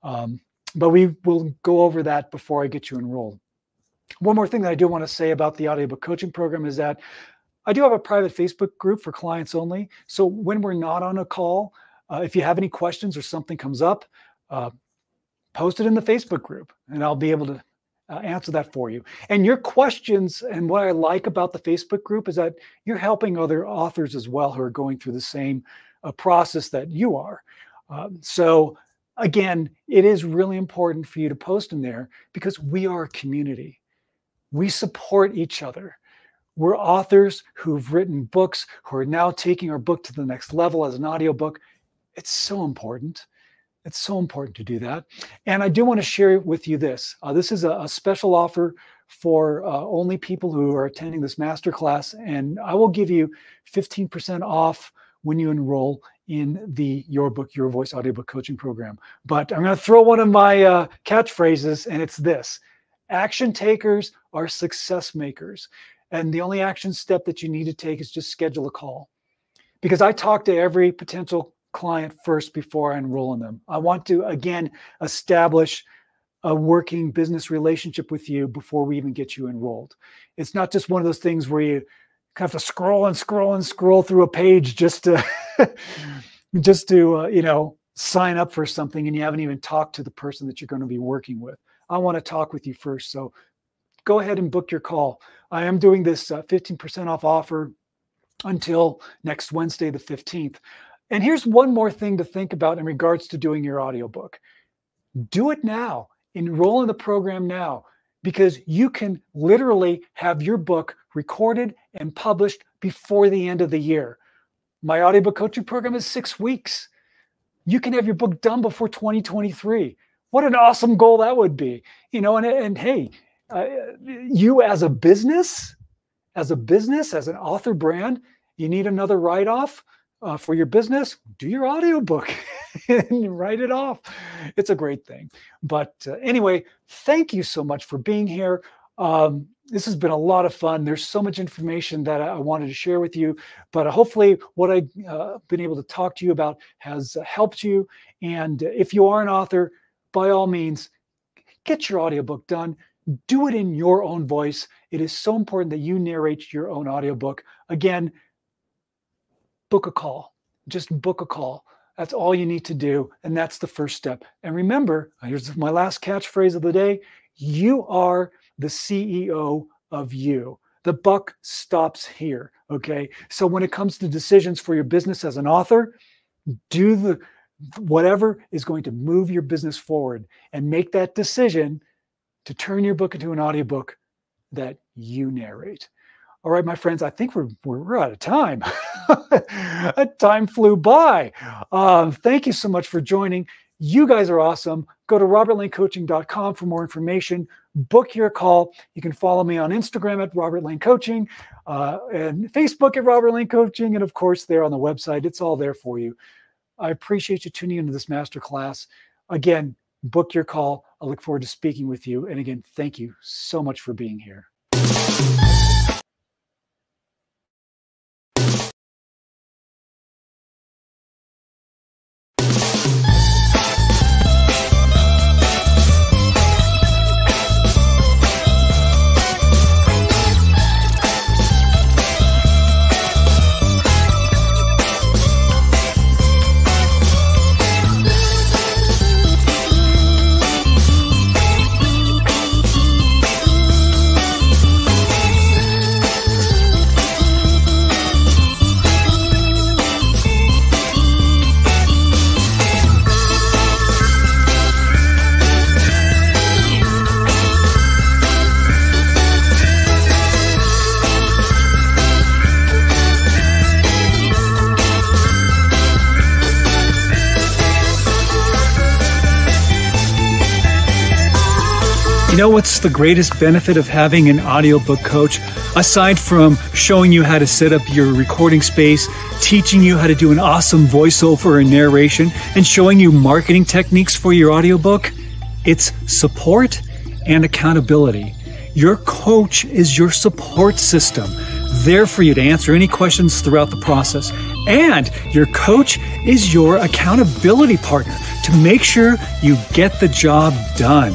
Um, but we will go over that before I get you enrolled. One more thing that I do want to say about the audiobook coaching program is that I do have a private Facebook group for clients only. So when we're not on a call, uh, if you have any questions or something comes up, uh, post it in the Facebook group and I'll be able to uh, answer that for you. And your questions and what I like about the Facebook group is that you're helping other authors as well who are going through the same uh, process that you are. Um, so again, it is really important for you to post in there because we are a community. We support each other. We're authors who've written books who are now taking our book to the next level as an audiobook. It's so important. It's so important to do that. And I do want to share with you this. Uh, this is a, a special offer for uh, only people who are attending this masterclass, and I will give you 15% off when you enroll in the Your Book, Your Voice audiobook coaching program. But I'm going to throw one of my uh, catchphrases, and it's this action takers are success makers. And the only action step that you need to take is just schedule a call. Because I talk to every potential client first before I enroll in them. I want to, again, establish a working business relationship with you before we even get you enrolled. It's not just one of those things where you have to scroll and scroll and scroll through a page just to just to uh, you know sign up for something and you haven't even talked to the person that you're going to be working with. I want to talk with you first. So go ahead and book your call. I am doing this uh, 15% off offer until next Wednesday, the 15th. And here's one more thing to think about in regards to doing your audiobook. Do it now. Enroll in the program now because you can literally have your book recorded and published before the end of the year. My audiobook coaching program is six weeks. You can have your book done before 2023. What an awesome goal that would be. You know, and, and hey, uh, you as a business, as a business, as an author brand, you need another write off uh, for your business, do your audiobook and write it off. It's a great thing. But uh, anyway, thank you so much for being here. Um, this has been a lot of fun. There's so much information that I wanted to share with you, but hopefully, what I've uh, been able to talk to you about has uh, helped you. And if you are an author, by all means, get your audiobook done. Do it in your own voice. It is so important that you narrate your own audiobook. Again, book a call. Just book a call. That's all you need to do. And that's the first step. And remember, here's my last catchphrase of the day you are the CEO of you. The buck stops here. Okay. So when it comes to decisions for your business as an author, do the whatever is going to move your business forward and make that decision to turn your book into an audiobook that you narrate. All right, my friends, I think we're, we're out of time. time flew by. Um, thank you so much for joining. You guys are awesome. Go to robertlanecoaching.com for more information. Book your call. You can follow me on Instagram at Robert Lane Coaching uh, and Facebook at Robert Lane Coaching. And of course, there on the website, it's all there for you. I appreciate you tuning into this masterclass. Again, book your call. I look forward to speaking with you. And again, thank you so much for being here. What's the greatest benefit of having an audiobook coach? Aside from showing you how to set up your recording space, teaching you how to do an awesome voiceover and narration, and showing you marketing techniques for your audiobook, it's support and accountability. Your coach is your support system, there for you to answer any questions throughout the process. And your coach is your accountability partner to make sure you get the job done.